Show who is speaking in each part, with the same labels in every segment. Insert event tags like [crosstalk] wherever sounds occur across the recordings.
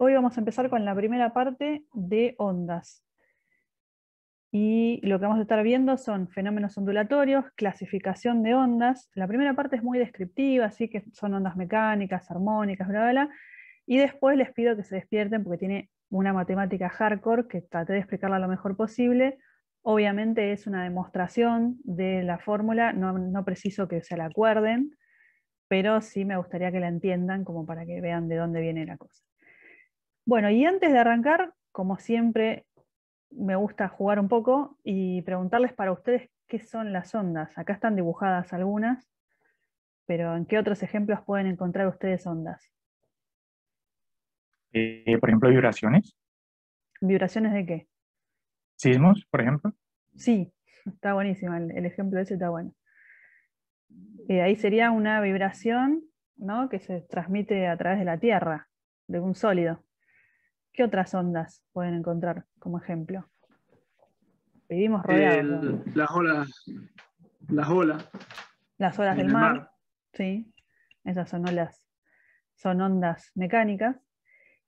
Speaker 1: Hoy vamos a empezar con la primera parte de ondas. Y lo que vamos a estar viendo son fenómenos ondulatorios, clasificación de ondas. La primera parte es muy descriptiva, así que son ondas mecánicas, armónicas, bla, bla, bla. Y después les pido que se despierten porque tiene una matemática hardcore que traté de explicarla lo mejor posible. Obviamente es una demostración de la fórmula, no, no preciso que se la acuerden, pero sí me gustaría que la entiendan como para que vean de dónde viene la cosa. Bueno, y antes de arrancar, como siempre, me gusta jugar un poco y preguntarles para ustedes qué son las ondas. Acá están dibujadas algunas, pero ¿en qué otros ejemplos pueden encontrar ustedes ondas?
Speaker 2: Eh, por ejemplo, vibraciones.
Speaker 1: ¿Vibraciones de qué?
Speaker 2: Sismos, por ejemplo.
Speaker 1: Sí, está buenísimo, el, el ejemplo ese está bueno. Eh, ahí sería una vibración ¿no? que se transmite a través de la Tierra, de un sólido. ¿Qué otras ondas pueden encontrar como ejemplo? Vivimos rodeados.
Speaker 3: El- las olas. Las olas.
Speaker 1: Las olas del
Speaker 3: el
Speaker 1: mar,
Speaker 3: mar.
Speaker 1: sí, esas son olas, son ondas mecánicas.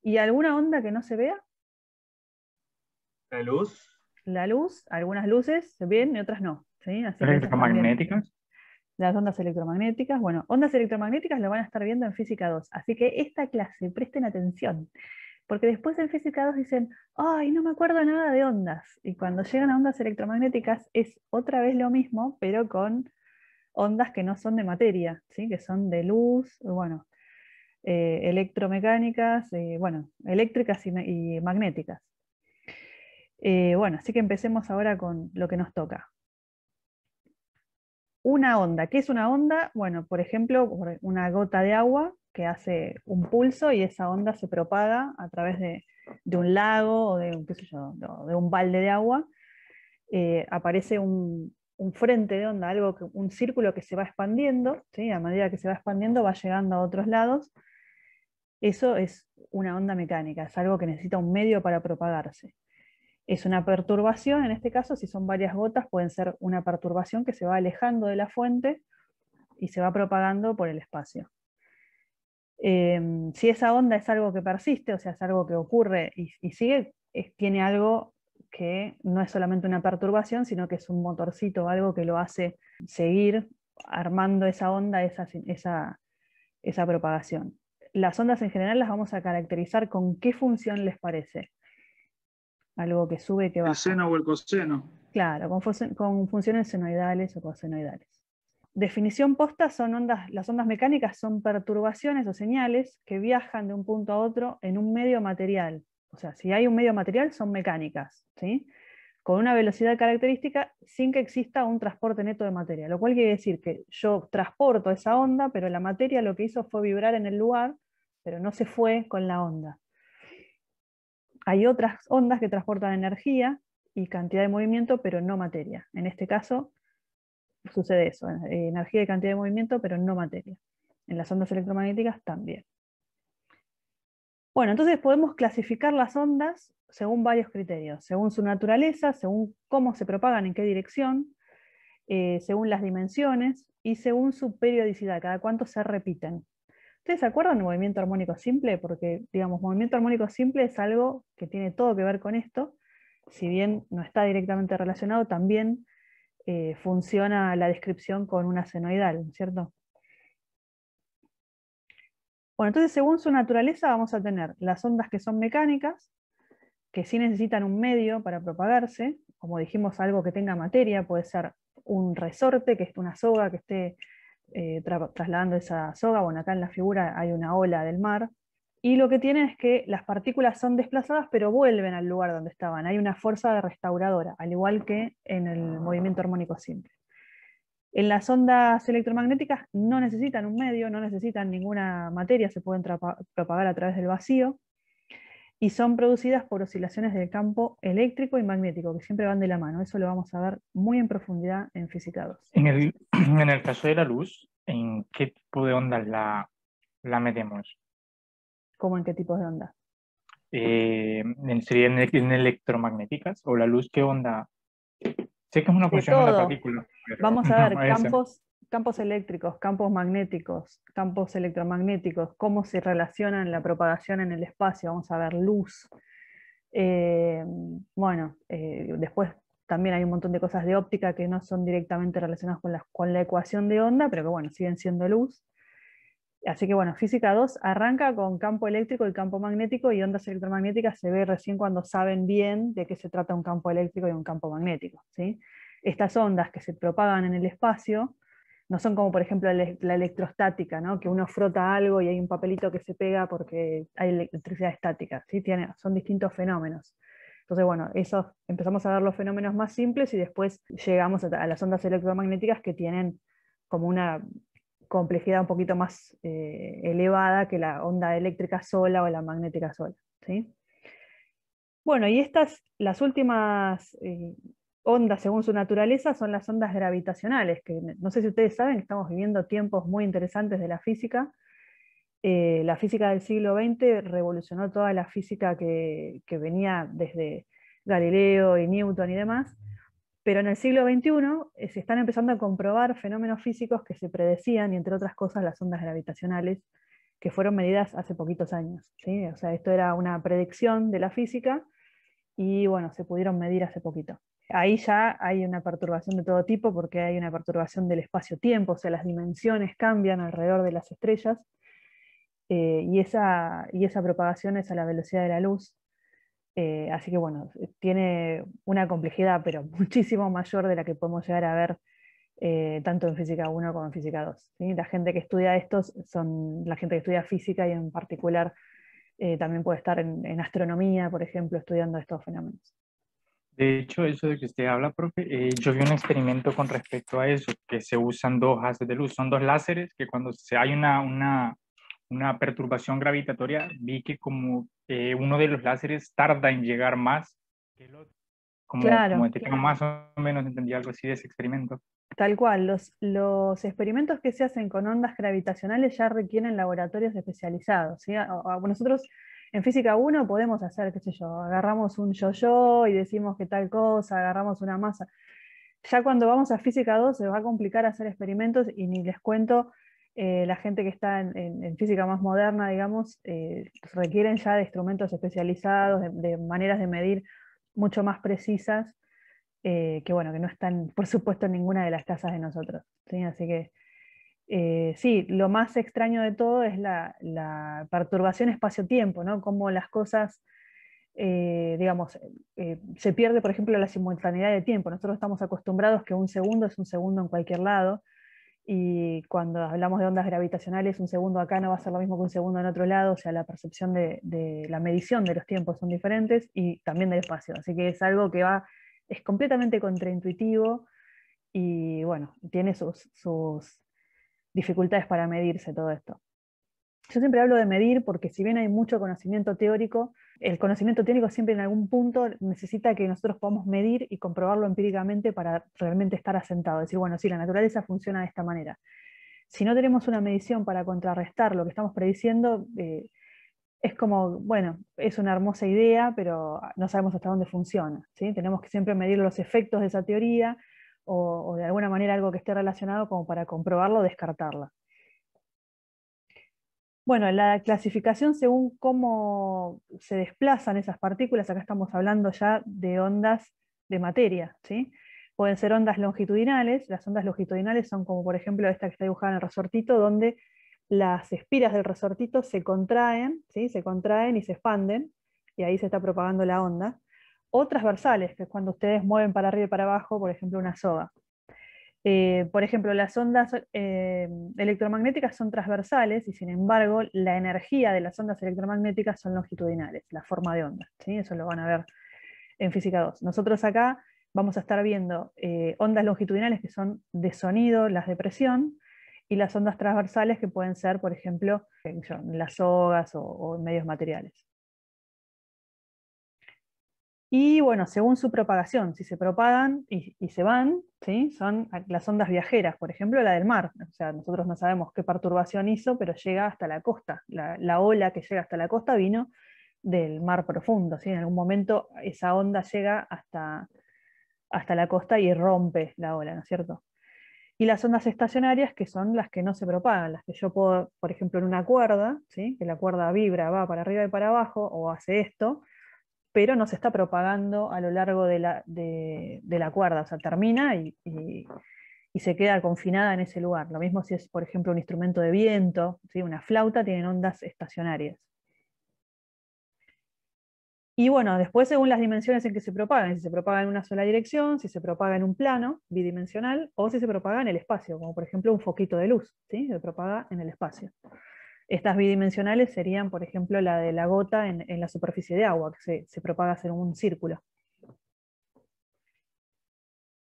Speaker 1: ¿Y alguna onda que no se vea?
Speaker 4: La luz.
Speaker 1: La luz, algunas luces se ven y otras no. ¿sí? Así
Speaker 2: Electromagnéticas.
Speaker 1: las ondas electromagnéticas. Bueno, ondas electromagnéticas lo van a estar viendo en física 2. Así que esta clase, presten atención. Porque después en física 2 dicen, ay, no me acuerdo nada de ondas. Y cuando llegan a ondas electromagnéticas es otra vez lo mismo, pero con ondas que no son de materia, ¿sí? que son de luz, bueno, eh, electromecánicas, eh, bueno, eléctricas y, ma- y magnéticas. Eh, bueno, así que empecemos ahora con lo que nos toca. Una onda. ¿Qué es una onda? Bueno, por ejemplo, una gota de agua que hace un pulso y esa onda se propaga a través de, un lago o de, un- balde de agua. Eh, aparece un, un frente de onda, algo que, un círculo que se va expandiendo, ¿sí? a medida que se va expandiendo va llegando a otros lados. Eso es una onda mecánica, es algo que necesita un medio para propagarse. Es una perturbación, en este caso, si son varias gotas, pueden ser una perturbación que se va alejando de la fuente y se va propagando por el espacio. Em, si esa onda es algo que persiste, o sea, es algo que ocurre y, y sigue, es- tiene algo que no es solamente una perturbación, sino que es un motorcito, algo que lo hace seguir armando esa onda, esa, esa, esa propagación. Las ondas en general las vamos a caracterizar con qué función les parece. Algo que sube que
Speaker 3: El
Speaker 1: baja.
Speaker 3: seno o el coseno.
Speaker 1: Claro, con funciones senoidales o cosenoidales. Definición posta son ondas, las ondas mecánicas son perturbaciones o señales que viajan de un punto a otro en un medio material. O sea, si hay un medio material, son mecánicas, ¿sí? Con una velocidad característica sin que exista un transporte neto de materia. Lo cual quiere decir que yo transporto esa onda, pero la materia lo que hizo fue vibrar en el lugar, pero no se fue con la onda. Hay otras ondas que transportan energía, y cantidad de movimiento, pero no materia. En este caso sucede eso, eh, energía y cantidad de movimiento, pero no materia. En las ondas electromagnéticas también. Bueno, entonces podemos clasificar las ondas según varios criterios, según su naturaleza, según cómo se propagan, en qué dirección, eh, según las dimensiones y según su periodicidad, cada cuánto se repiten. ¿Ustedes se acuerdan del movimiento armónico simple? Porque, digamos, movimiento armónico simple es algo que tiene todo que ver con esto, si bien no está directamente relacionado, también eh, funciona la descripción con una senoidal, ¿cierto? Bueno, entonces según su naturaleza vamos a tener las ondas que son mecánicas, que sí necesitan un medio para propagarse, como dijimos, algo que tenga materia, puede ser un resorte, que es una soga que esté eh, tra trasladando esa soga, bueno, acá en la figura hay una ola del mar, y lo que tienen es que las partículas son desplazadas pero vuelven al lugar donde estaban. Hay una fuerza restauradora, al igual que en el movimiento armónico simple. En las ondas electromagnéticas no necesitan un medio, no necesitan ninguna materia, se pueden propagar a través del vacío y son producidas por oscilaciones del campo eléctrico y magnético, que siempre van de la mano. Eso lo vamos a ver muy en profundidad en Física 2.
Speaker 2: En el, [clears throat] en el caso de la luz, ¿en qué tipo de ondas la, la metemos?
Speaker 1: ¿Cómo en qué tipos de ondas?
Speaker 2: Eh, ¿Serían en electromagnéticas o la luz qué onda? Sé que es una
Speaker 1: De
Speaker 2: función de la partícula.
Speaker 1: Vamos [laughs] a ver
Speaker 2: no,
Speaker 1: campos, campos eléctricos, campos magnéticos, campos electromagnéticos, cómo se relacionan la propagación en el espacio, vamos a ver luz. Eh, bueno, eh, después también hay un montón de cosas de óptica que no son directamente relacionadas con la, con la ecuación de onda, pero que bueno, siguen siendo luz. Así que bueno, física 2 arranca con campo eléctrico y campo magnético y ondas electromagnéticas se ve recién cuando saben bien de qué se trata un campo eléctrico y un campo magnético. ¿sí? Estas ondas que se propagan en el espacio no son como por ejemplo la electrostática, ¿no? que uno frota algo y hay un papelito que se pega porque hay electricidad estática. ¿sí? Tiene, son distintos fenómenos. Entonces, bueno, eso, empezamos a ver los fenómenos más simples y después llegamos a, las ondas electromagnéticas que tienen como una complejidad un poquito más eh, elevada que la onda eléctrica sola o la magnética sola. ¿sí? Bueno, y estas, las últimas eh, ondas según su naturaleza son las ondas gravitacionales, que no sé si ustedes saben que estamos viviendo tiempos muy interesantes de la física. Eh, la física del siglo XX revolucionó toda la física que, que venía desde Galileo y Newton y demás, pero en el siglo XXI eh, se están empezando a comprobar fenómenos físicos que se predecían, y entre otras cosas las ondas gravitacionales, que fueron medidas hace poquitos años. O sea, esto era una predicción de la física y bueno, se pudieron medir hace poquito. Ahí ya hay una perturbación de todo tipo porque hay una perturbación del espacio-tiempo, o sea, las dimensiones cambian alrededor de las estrellas eh, y, esa, y esa propagación es a la velocidad de la luz. Eh, así que bueno, tiene una complejidad, pero [laughs] muchísimo mayor de la que podemos llegar a ver eh, tanto en física 1 como en física 2. La gente que estudia estos son la gente que estudia física y en particular eh, también puede estar en, astronomía, por ejemplo, estudiando estos fenómenos.
Speaker 2: De hecho, eso de que usted habla, profe, yo vi un experimento con respecto a eso, que se usan dos haces de luz, son dos láseres que cuando se, hay una, una, una perturbación gravitatoria, vi que como eh, uno de los láseres tarda en llegar más que el otro. Como,
Speaker 1: claro,
Speaker 2: como este más o menos entendí algo así de ese experimento.
Speaker 1: Tal cual, los, los experimentos que se hacen con ondas gravitacionales ya requieren laboratorios especializados. ¿sí? Nosotros en física 1 podemos hacer, qué sé yo, agarramos un yo-yo y decimos que tal cosa, agarramos una masa. Ya cuando vamos a física 2 se va a complicar hacer experimentos y ni les cuento eh, la gente que está en, física más moderna, digamos, eh, requieren ya de instrumentos especializados, de, maneras de medir mucho más precisas, eh, que bueno, que no están, por supuesto, en ninguna de las casas de nosotros. Así que sí, lo más extraño de todo es la, perturbación espacio-tiempo, ¿no? Cómo las cosas, digamos, se pierde, por ejemplo, la simultaneidad de tiempo. Nosotros estamos acostumbrados que un segundo es un segundo en cualquier lado, y cuando hablamos de ondas gravitacionales, un segundo acá no va a ser lo mismo que un segundo en otro lado, o sea, la percepción de, la medición de los tiempos son diferentes y también del espacio. Así que es algo que va, es completamente contraintuitivo y bueno, tiene sus, sus dificultades para medirse todo esto. Yo siempre hablo de medir porque si bien hay mucho conocimiento teórico, el conocimiento técnico siempre en algún punto necesita que nosotros podamos medir y comprobarlo empíricamente para realmente estar asentado. Decir, bueno, sí, la naturaleza funciona de esta manera. Si no tenemos una medición para contrarrestar lo que estamos prediciendo, eh, es como, bueno, es una hermosa idea, pero no sabemos hasta dónde funciona. Tenemos que siempre medir los efectos de esa teoría o, o de alguna manera algo que esté relacionado como para comprobarlo o descartarla. Bueno, la clasificación según cómo se desplazan esas partículas, acá estamos hablando ya de ondas de materia, ¿sí? Pueden ser ondas longitudinales, las ondas longitudinales son como por ejemplo esta que está dibujada en el resortito, donde las espiras del resortito se contraen, ¿sí? se contraen y se expanden, y ahí se está propagando la onda. O transversales, que es cuando ustedes mueven para arriba y para abajo, por ejemplo, una soga. Eh, por ejemplo, las ondas eh, electromagnéticas son transversales y sin embargo la energía de las ondas electromagnéticas son longitudinales, la forma de onda. ¿sí? Eso lo van a ver en física 2. Nosotros acá vamos a estar viendo eh, ondas longitudinales que son de sonido, las de presión, y las ondas transversales que pueden ser, por ejemplo, las sogas o, o medios materiales. Y bueno, según su propagación, si se propagan y, se van, ¿sí? son las ondas viajeras, por ejemplo, la del mar. O sea, nosotros no sabemos qué perturbación hizo, pero llega hasta la costa. La, ola que llega hasta la costa vino del mar profundo. ¿sí? En algún momento esa onda llega hasta, hasta la costa y rompe la ola, ¿no es cierto? y las ondas estacionarias, que son las que no se propagan, las que yo puedo, por ejemplo, en una cuerda, ¿sí? que la cuerda vibra, va para arriba y para abajo, o hace esto, pero no se está propagando a lo largo de la, cuerda, o sea, termina y, y, se queda confinada en ese lugar. Lo mismo si es, por ejemplo, un instrumento de viento, ¿sí? una flauta, tienen ondas estacionarias. Y bueno, después según las dimensiones en que se propagan, si se propaga en una sola dirección, si se propaga en un plano bidimensional o si se propaga en el espacio, como por ejemplo un foquito de luz, ¿sí? se propaga en el espacio. Estas bidimensionales serían, por ejemplo, la de la gota en, la superficie de agua, que se, propaga en un círculo.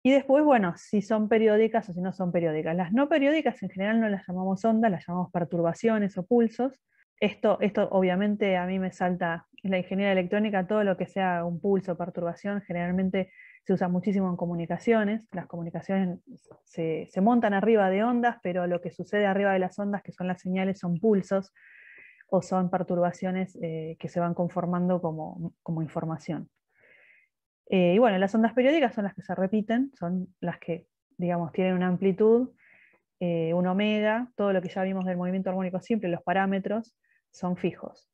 Speaker 1: Y después, bueno, si son periódicas o si no son periódicas. Las no periódicas en general no las llamamos ondas, las llamamos perturbaciones o pulsos, esto, esto obviamente a mí me salta la ingeniería electrónica, todo lo que sea un pulso, perturbación, generalmente se usa muchísimo en comunicaciones. Las comunicaciones se, montan arriba de ondas, pero lo que sucede arriba de las ondas, que son las señales, son pulsos o son perturbaciones eh, que se van conformando como, información. Eh, y bueno, las ondas periódicas son las que se repiten, son las que, digamos, tienen una amplitud, eh, un omega, todo lo que ya vimos del movimiento armónico simple, los parámetros, son fijos.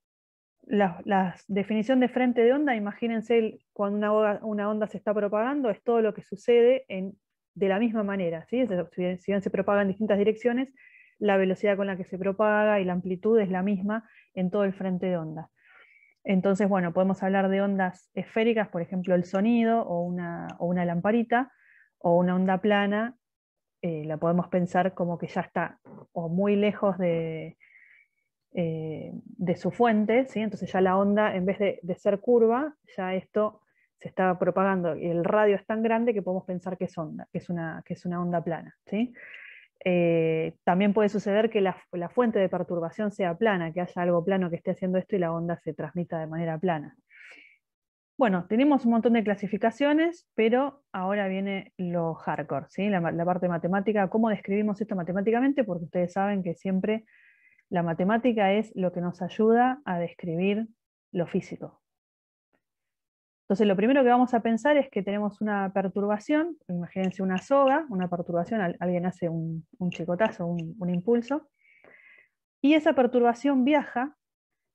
Speaker 1: La, definición de frente de onda, imagínense cuando una, onda se está propagando, es todo lo que sucede de la misma manera. Si, bien, se propaga en distintas direcciones, la velocidad con la que se propaga y la amplitud es la misma en todo el frente de onda. Entonces, bueno, podemos hablar de ondas esféricas, por ejemplo, el sonido o una, o una lamparita, o una onda plana, eh, la podemos pensar como que ya está o muy lejos de, eh, de su fuente, ¿sí? entonces ya la onda, en vez de, ser curva, ya esto se está propagando y el radio es tan grande que podemos pensar que es onda, que es una, que es una onda plana. ¿sí? Eh, también puede suceder que la, fuente de perturbación sea plana, que haya algo plano que esté haciendo esto y la onda se transmita de manera plana. Bueno, tenemos un montón de clasificaciones, pero ahora viene lo hardcore, ¿sí? la parte matemática. ¿Cómo describimos esto matemáticamente? Porque ustedes saben que siempre la matemática es lo que nos ayuda a describir lo físico. Entonces, lo primero que vamos a pensar es que tenemos una perturbación, imagínense una soga, una perturbación, alguien hace un, chicotazo, un, impulso, y esa perturbación viaja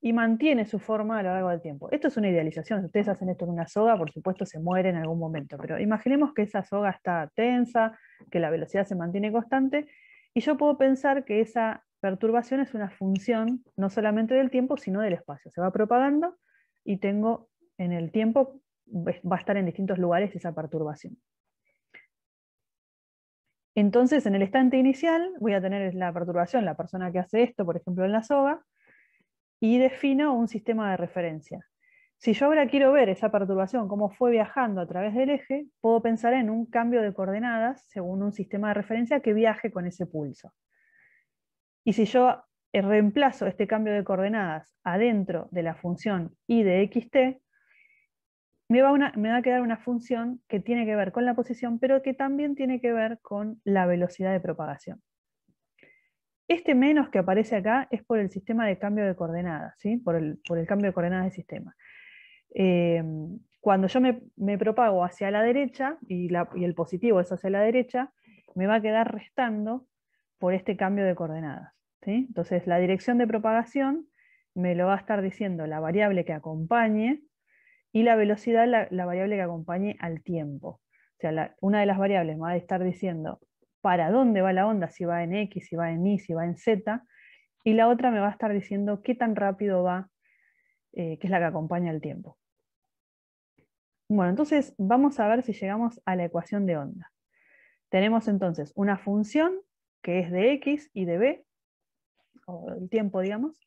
Speaker 1: y mantiene su forma a lo largo del tiempo. Esto es una idealización, si ustedes hacen esto en una soga, por supuesto se muere en algún momento, pero imaginemos que esa soga está tensa, que la velocidad se mantiene constante, y yo puedo pensar que esa perturbación es una función no solamente del tiempo, sino del espacio. Se va propagando y tengo en el tiempo, va a estar en distintos lugares esa perturbación. Entonces, en el estante inicial voy a tener la perturbación, la persona que hace esto, por ejemplo, en la soga, y defino un sistema de referencia. Si yo ahora quiero ver esa perturbación, cómo fue viajando a través del eje, puedo pensar en un cambio de coordenadas según un sistema de referencia que viaje con ese pulso. Y si yo eh, reemplazo este cambio de coordenadas adentro de la función y de xt, me va, me va, a quedar una función que tiene que ver con la posición, pero que también tiene que ver con la velocidad de propagación. Este menos que aparece acá es por el sistema de cambio de coordenadas, ¿sí? por, el, cambio de coordenadas del sistema. Eh, cuando yo me, propago hacia la derecha y el positivo es hacia la derecha, me va a quedar restando por este cambio de coordenadas. Entonces, la dirección de propagación me lo va a estar diciendo la variable que acompañe y la velocidad la, variable que acompañe al tiempo. O sea, una de las variables me va a estar diciendo para dónde va la onda, si va en X, si va en Y, si va en Z, y la otra me va a estar diciendo qué tan rápido va, eh, que es la que acompaña el tiempo. Bueno, entonces vamos a ver si llegamos a la ecuación de onda. Tenemos entonces una función que es de X y de B, o el tiempo, digamos,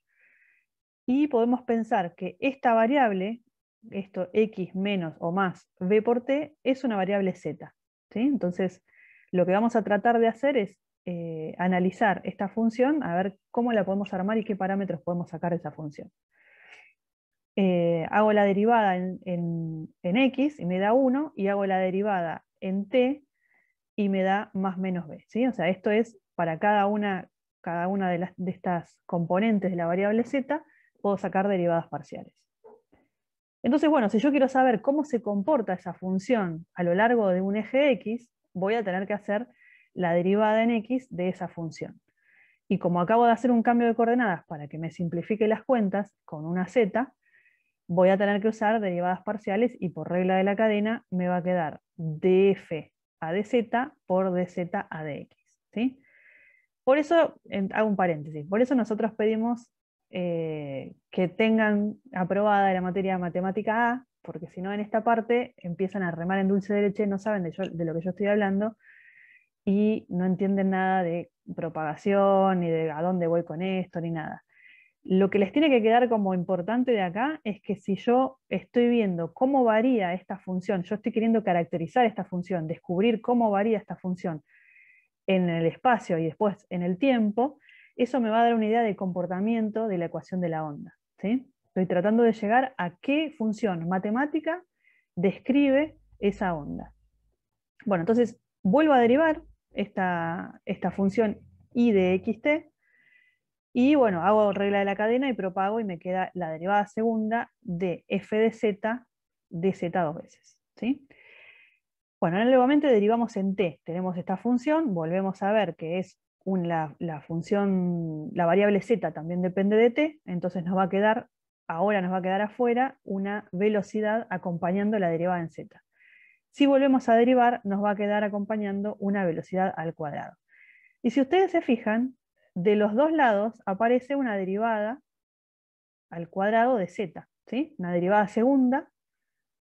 Speaker 1: y podemos pensar que esta variable, esto x menos o más b por t, es una variable z. Entonces, lo que vamos a tratar de hacer es eh, analizar esta función, a ver cómo la podemos armar y qué parámetros podemos sacar de esa función. Eh, hago la derivada en, en, x y me da 1, y hago la derivada en t y me da más menos b. ¿sí? O sea, esto es para cada una cada una de, las, de estas componentes de la variable z, puedo sacar derivadas parciales. Entonces, bueno, si yo quiero saber cómo se comporta esa función a lo largo de un eje x, voy a tener que hacer la derivada en x de esa función. Y como acabo de hacer un cambio de coordenadas para que me simplifique las cuentas con una z, voy a tener que usar derivadas parciales y por regla de la cadena me va a quedar df a dz por dz a dx. ¿sí? Por eso, hago un paréntesis, por eso nosotros pedimos eh, que tengan aprobada la materia matemática A, porque si no en esta parte empiezan a remar en dulce de leche, no saben de, de lo que yo estoy hablando y no entienden nada de propagación, ni de a dónde voy con esto, ni nada. Lo que les tiene que quedar como importante de acá es que si yo estoy viendo cómo varía esta función, yo estoy queriendo caracterizar esta función, descubrir cómo varía esta función en el espacio y después en el tiempo, eso me va a dar una idea del comportamiento de la ecuación de la onda. ¿sí? Estoy tratando de llegar a qué función matemática describe esa onda. Bueno, entonces vuelvo a derivar esta, función i de xt, y bueno, hago regla de la cadena y propago y me queda la derivada segunda de f de z de z dos veces. ¿sí? Bueno, nuevamente derivamos en t. Tenemos esta función, volvemos a ver que es la, función, la variable z también depende de t, entonces nos va a quedar, ahora nos va a quedar afuera una velocidad acompañando la derivada en z. Si volvemos a derivar, nos va a quedar acompañando una velocidad al cuadrado. Y si ustedes se fijan, de los dos lados aparece una derivada al cuadrado de z, ¿sí? una derivada segunda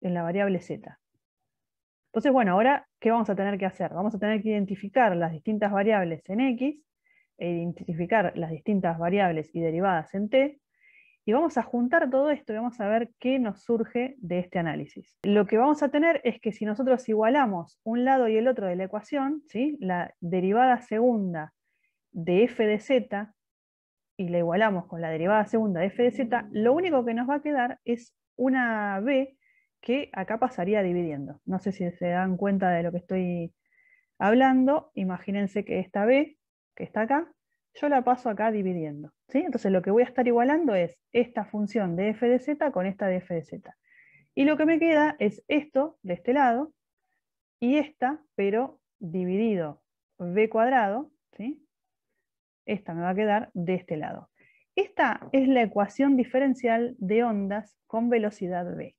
Speaker 1: en la variable z. Entonces, bueno, ahora, ¿qué vamos a tener que hacer? Vamos a tener que identificar las distintas variables en x, e identificar las distintas variables y derivadas en t, y vamos a juntar todo esto y vamos a ver qué nos surge de este análisis. Lo que vamos a tener es que si nosotros igualamos un lado y el otro de la ecuación, ¿sí? la derivada segunda de f de z, y la igualamos con la derivada segunda de f de z, lo único que nos va a quedar es una b que acá pasaría dividiendo. No sé si se dan cuenta de lo que estoy hablando. Imagínense que esta b, que está acá, yo la paso acá dividiendo. ¿sí? Entonces lo que voy a estar igualando es esta función de f de z con esta de f de z. Y lo que me queda es esto de este lado y esta, pero dividido b cuadrado, ¿sí? esta me va a quedar de este lado. Esta es la ecuación diferencial de ondas con velocidad v.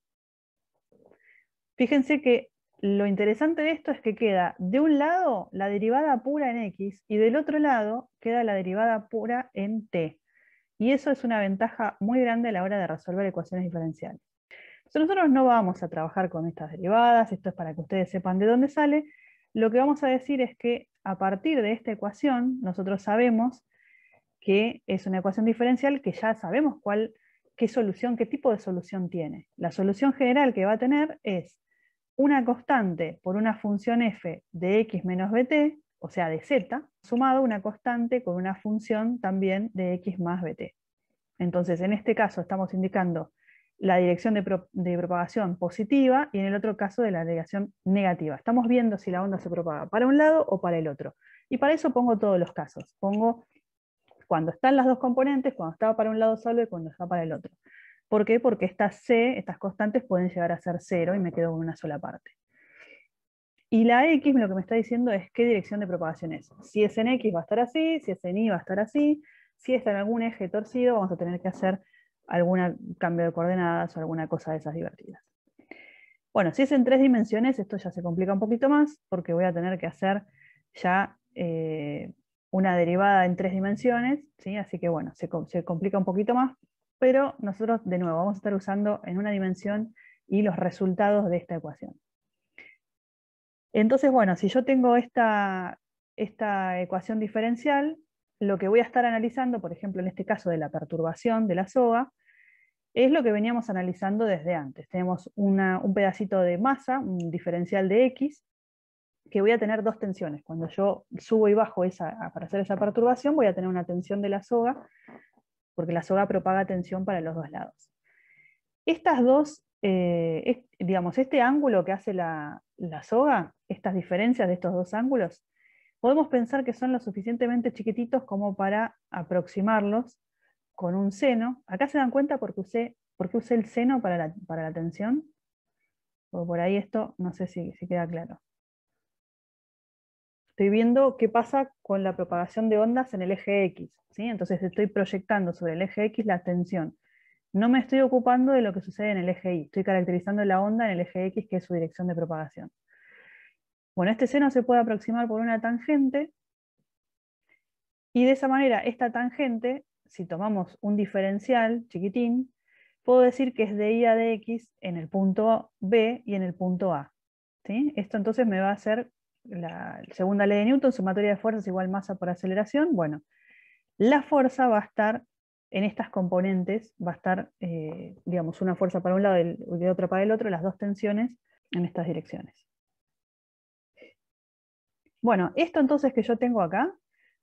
Speaker 1: Fíjense que lo interesante de esto es que queda de un lado la derivada pura en x y del otro lado queda la derivada pura en t. Y eso es una ventaja muy grande a la hora de resolver ecuaciones diferenciales. nosotros no vamos a trabajar con estas derivadas, esto es para que ustedes sepan de dónde sale. Lo que vamos a decir es que a partir de esta ecuación, nosotros sabemos que es una ecuación diferencial que ya sabemos cuál, qué solución, qué tipo de solución tiene. La solución general que va a tener es una constante por una función f de x menos bt, o sea, de z, sumado una constante con una función también de x más bt. Entonces, en este caso estamos indicando la dirección de, propagación positiva y en el otro caso de la dirección negativa. Estamos viendo si la onda se propaga para un lado o para el otro. Y para eso pongo todos los casos. Pongo cuando están las dos componentes, cuando está para un lado solo y cuando está para el otro. ¿Por qué? Porque estas C, estas constantes pueden llegar a ser cero y me quedo con una sola parte. Y la X lo que me está diciendo es qué dirección de propagación es. Si es en X va a estar así, si es en Y va a estar así, si está en algún eje torcido vamos a tener que hacer algún cambio de coordenadas o alguna cosa de esas divertidas. Bueno, si es en tres dimensiones, esto ya se complica un poquito más porque voy a tener que hacer ya eh, una derivada en tres dimensiones, ¿sí? así que bueno, se, se complica un poquito más, pero nosotros de nuevo vamos a estar usando en una dimensión y los resultados de esta ecuación. Entonces, bueno, si yo tengo esta, esta ecuación diferencial, lo que voy a estar analizando, por ejemplo, en este caso de la perturbación de la soga, es lo que veníamos analizando desde antes. Tenemos un pedacito de masa, un diferencial de X, que voy a tener dos tensiones. Cuando yo subo y bajo esa, para hacer esa perturbación, voy a tener una tensión de la soga porque la soga propaga tensión para los dos lados. Estas dos, eh, digamos, este ángulo que hace la, soga, estas diferencias de estos dos ángulos, podemos pensar que son lo suficientemente chiquititos como para aproximarlos con un seno. Acá se dan cuenta porque usé, porque el seno para la, para la tensión. Por ahí esto, no sé si, si queda claro. Estoy viendo qué pasa con la propagación de ondas en el eje X. ¿sí? Entonces estoy proyectando sobre el eje X la tensión. No me estoy ocupando de lo que sucede en el eje Y, estoy caracterizando la onda en el eje X, que es su dirección de propagación. Bueno, este seno se puede aproximar por una tangente, y de esa manera esta tangente, si tomamos un diferencial chiquitín, puedo decir que es de y a de x en el punto B y en el punto A. Esto entonces me va a hacer la segunda ley de Newton, sumatoria de fuerzas igual masa por aceleración. Bueno, la fuerza va a estar en estas componentes, va a estar, eh, digamos, una fuerza para un lado y de otra para el otro, las dos tensiones en estas direcciones. Bueno, esto entonces que yo tengo acá,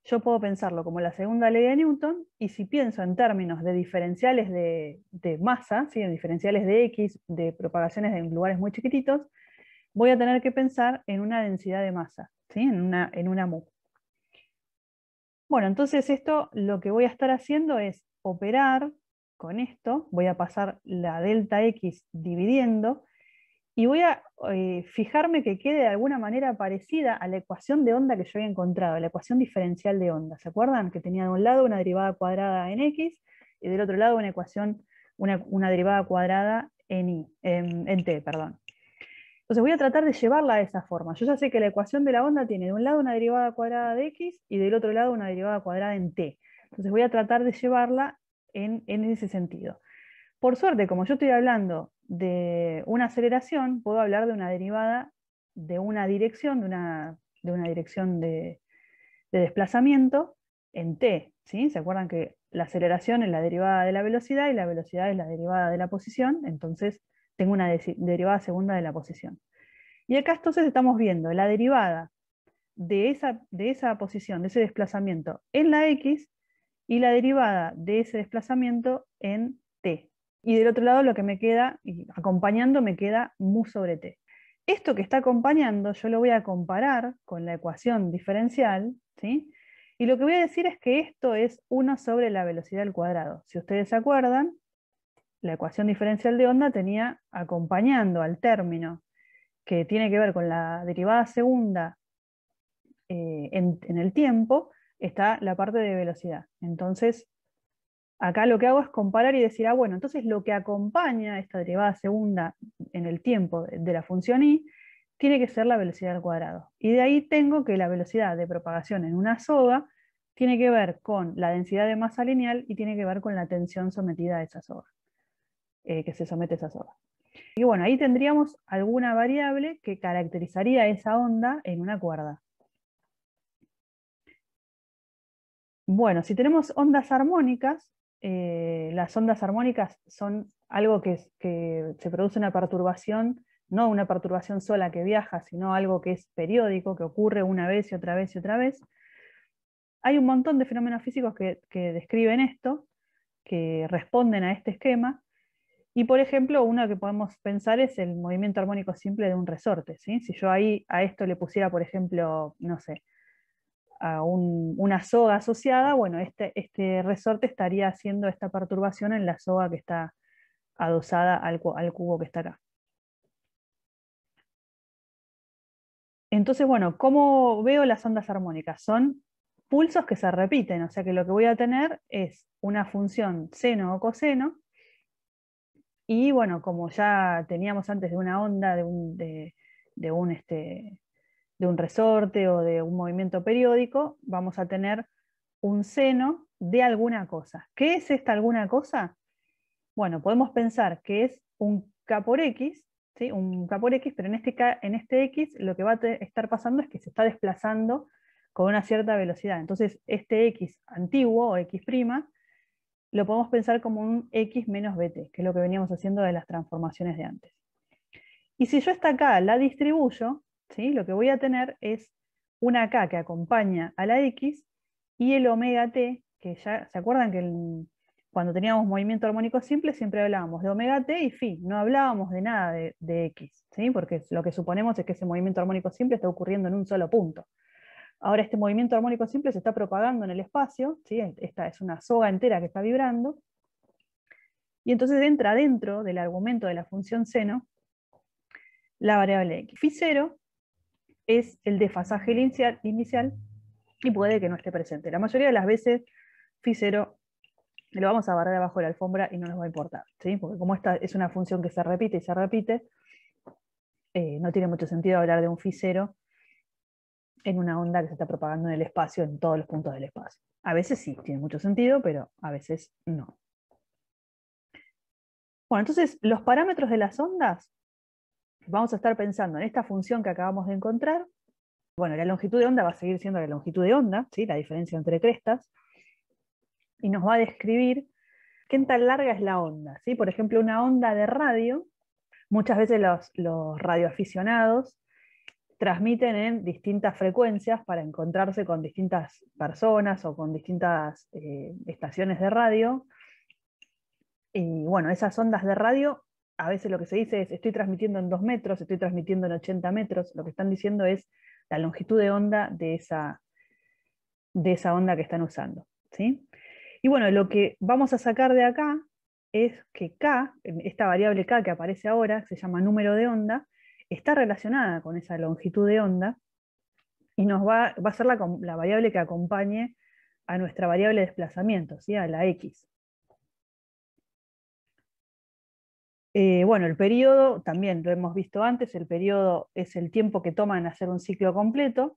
Speaker 1: yo puedo pensarlo como la segunda ley de Newton, y si pienso en términos de diferenciales de, masa, ¿sí? en diferenciales de X, de propagaciones en lugares muy chiquititos, voy a tener que pensar en una densidad de masa, ¿sí? en, una, en una mu. Bueno, entonces esto lo que voy a estar haciendo es operar con esto, voy a pasar la delta X dividiendo, y voy a eh, fijarme que quede de alguna manera parecida a la ecuación de onda que yo había encontrado, la ecuación diferencial de onda. ¿Se acuerdan? Que tenía de un lado una derivada cuadrada en X y del otro lado una ecuación, una, derivada cuadrada en, y, en, T. Perdón. Entonces voy a tratar de llevarla de esa forma. Yo ya sé que la ecuación de la onda tiene de un lado una derivada cuadrada de X y del otro lado una derivada cuadrada en T. Entonces voy a tratar de llevarla en, ese sentido. Por suerte, como yo estoy hablando de una aceleración, puedo hablar de una derivada de una dirección, de una, dirección de, desplazamiento en t. ¿sí? ¿Se acuerdan que la aceleración es la derivada de la velocidad y la velocidad es la derivada de la posición? Entonces tengo una derivada segunda de la posición. Y acá entonces estamos viendo la derivada de esa, de esa posición, de ese desplazamiento en la x, y la derivada de ese desplazamiento en t. Y del otro lado lo que me queda, acompañando, me queda mu sobre t. Esto que está acompañando yo lo voy a comparar con la ecuación diferencial, ¿sí? Y lo que voy a decir es que esto es 1 sobre la velocidad al cuadrado. Si ustedes se acuerdan, la ecuación diferencial de onda tenía acompañando al término que tiene que ver con la derivada segunda eh, en, el tiempo, está la parte de velocidad. Entonces, Acá lo que hago es comparar y decir, ah, bueno, entonces lo que acompaña esta derivada segunda en el tiempo de la función y tiene que ser la velocidad al cuadrado. Y de ahí tengo que la velocidad de propagación en una soga tiene que ver con la densidad de masa lineal y tiene que ver con la tensión sometida a esa soga, eh, que se somete a esa soga. Y bueno, ahí tendríamos alguna variable que caracterizaría esa onda en una cuerda. Bueno, si tenemos ondas armónicas, eh, las ondas armónicas son algo que, se produce una perturbación, no una perturbación sola que viaja, sino algo que es periódico, que ocurre una vez y otra vez y otra vez. Hay un montón de fenómenos físicos que, describen esto, que responden a este esquema, y por ejemplo, uno que podemos pensar es el movimiento armónico simple de un resorte. Si yo ahí a esto le pusiera, por ejemplo, no sé, a una soga asociada, bueno, este, este, resorte estaría haciendo esta perturbación en la soga que está adosada al, cubo que está acá. Entonces, bueno, ¿cómo veo las ondas armónicas? Son pulsos que se repiten, o sea que lo que voy a tener es una función seno o coseno, y bueno, como ya teníamos antes de una onda, de un, de, un este, de un resorte o de un movimiento periódico, vamos a tener un seno de alguna cosa. ¿Qué es esta alguna cosa? Bueno, podemos pensar que es un K por X, ¿sí? un K pero en este, en este X lo que va a estar pasando es que se está desplazando con una cierta velocidad. Entonces, este X antiguo o X' lo podemos pensar como un X menos BT, que es lo que veníamos haciendo de las transformaciones de antes. Y si yo esta acá la distribuyo, lo que voy a tener es una K que acompaña a la X y el omega T, que ya se acuerdan que cuando teníamos movimiento armónico simple siempre hablábamos de omega T y phi, no hablábamos de nada de, X, ¿sí? porque lo que suponemos es que ese movimiento armónico simple está ocurriendo en un solo punto. Ahora este movimiento armónico simple se está propagando en el espacio, esta es una soga entera que está vibrando, y entonces entra dentro del argumento de la función seno la variable x. Phi 0 es el desfasaje inicial, y puede que no esté presente. La mayoría de las veces phi 0 lo vamos a barrer abajo de la alfombra y no nos va a importar, ¿sí? porque como esta es una función que se repite y se repite, eh, no tiene mucho sentido hablar de un phi 0 en una onda que se está propagando en el espacio, en todos los puntos del espacio. A veces sí, tiene mucho sentido, pero a veces no. Bueno, entonces los parámetros de las ondas, vamos a estar pensando en esta función que acabamos de encontrar. Bueno, la longitud de onda va a seguir siendo la longitud de onda, ¿sí? la diferencia entre crestas, y nos va a describir qué tan larga es la onda. ¿sí? Por ejemplo, una onda de radio, muchas veces los, los radioaficionados transmiten en distintas frecuencias para encontrarse con distintas personas o con distintas eh, estaciones de radio. Y bueno, esas ondas de radio, a veces lo que se dice es, estoy transmitiendo en 2 metros, estoy transmitiendo en 80 metros, lo que están diciendo es la longitud de onda de esa, de esa onda que están usando. ¿sí? Y bueno, lo que vamos a sacar de acá es que K, esta variable K que aparece ahora, se llama número de onda, está relacionada con esa longitud de onda y nos va, a ser la, la, variable que acompañe a nuestra variable de desplazamiento, ¿sí? a la x. Eh, bueno, el periodo, también lo hemos visto antes, el periodo es el tiempo que toma en hacer un ciclo completo,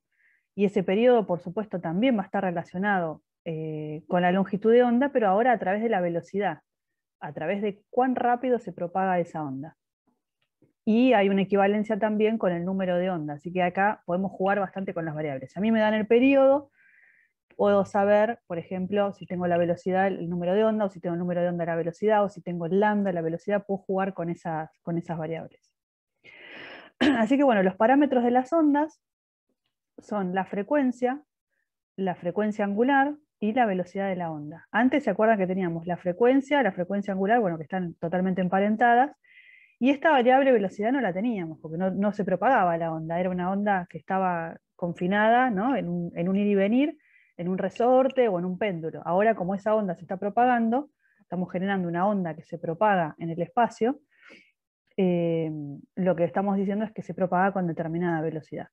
Speaker 1: y ese periodo, por supuesto, también va a estar relacionado eh, con la longitud de onda, pero ahora a través de la velocidad, a través de cuán rápido se propaga esa onda y hay una equivalencia también con el número de onda, así que acá podemos jugar bastante con las variables. A mí me dan el periodo, puedo saber, por ejemplo, si tengo la velocidad, el número de onda, o si tengo el número de onda, la velocidad, o si tengo el lambda, la velocidad, puedo jugar con esas, con esas variables. [clears throat] Así que bueno, los parámetros de las ondas son la frecuencia, la frecuencia angular y la velocidad de la onda. Antes se acuerdan que teníamos la frecuencia, la frecuencia angular, bueno, que están totalmente emparentadas, y esta variable velocidad no la teníamos, porque no, se propagaba la onda, era una onda que estaba confinada en, un, ir y venir, en un resorte o en un péndulo. Ahora, como esa onda se está propagando, estamos generando una onda que se propaga en el espacio, eh, lo que estamos diciendo es que se propaga con determinada velocidad.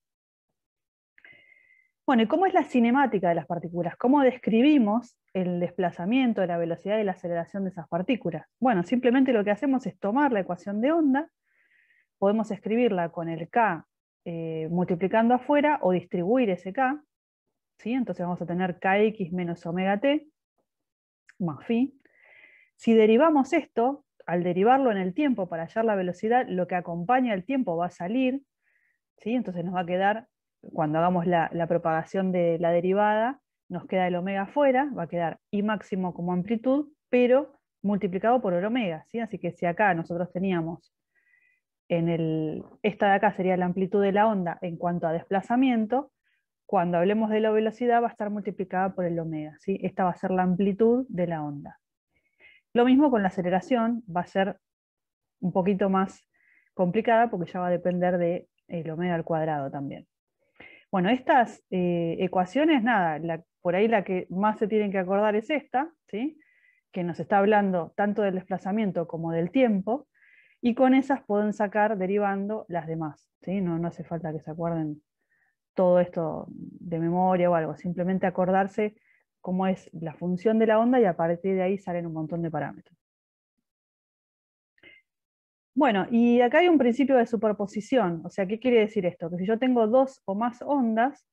Speaker 1: Bueno, ¿y cómo es la cinemática de las partículas? ¿Cómo describimos el desplazamiento, la velocidad y la aceleración de esas partículas? Bueno, simplemente lo que hacemos es tomar la ecuación de onda, podemos escribirla con el k eh, multiplicando afuera o distribuir ese k, ¿sí? entonces vamos a tener kx menos omega t más phi. Si derivamos esto, al derivarlo en el tiempo para hallar la velocidad, lo que acompaña el tiempo va a salir, ¿sí? entonces nos va a quedar cuando hagamos la, propagación de la derivada, nos queda el omega fuera, va a quedar i máximo como amplitud, pero multiplicado por el omega. ¿sí? Así que si acá nosotros teníamos, en el, esta de acá sería la amplitud de la onda en cuanto a desplazamiento, cuando hablemos de la velocidad va a estar multiplicada por el omega. ¿sí? Esta va a ser la amplitud de la onda. Lo mismo con la aceleración, va a ser un poquito más complicada porque ya va a depender del el omega al cuadrado también. Bueno, estas eh, ecuaciones, nada, por ahí la que más se tienen que acordar es esta, ¿sí? que nos está hablando tanto del desplazamiento como del tiempo, y con esas pueden sacar derivando las demás. ¿sí? No, no hace falta que se acuerden todo esto de memoria o algo, simplemente acordarse cómo es la función de la onda y a partir de ahí salen un montón de parámetros. Bueno, y acá hay un principio de superposición. O sea, ¿qué quiere decir esto? Que si yo tengo dos o más ondas,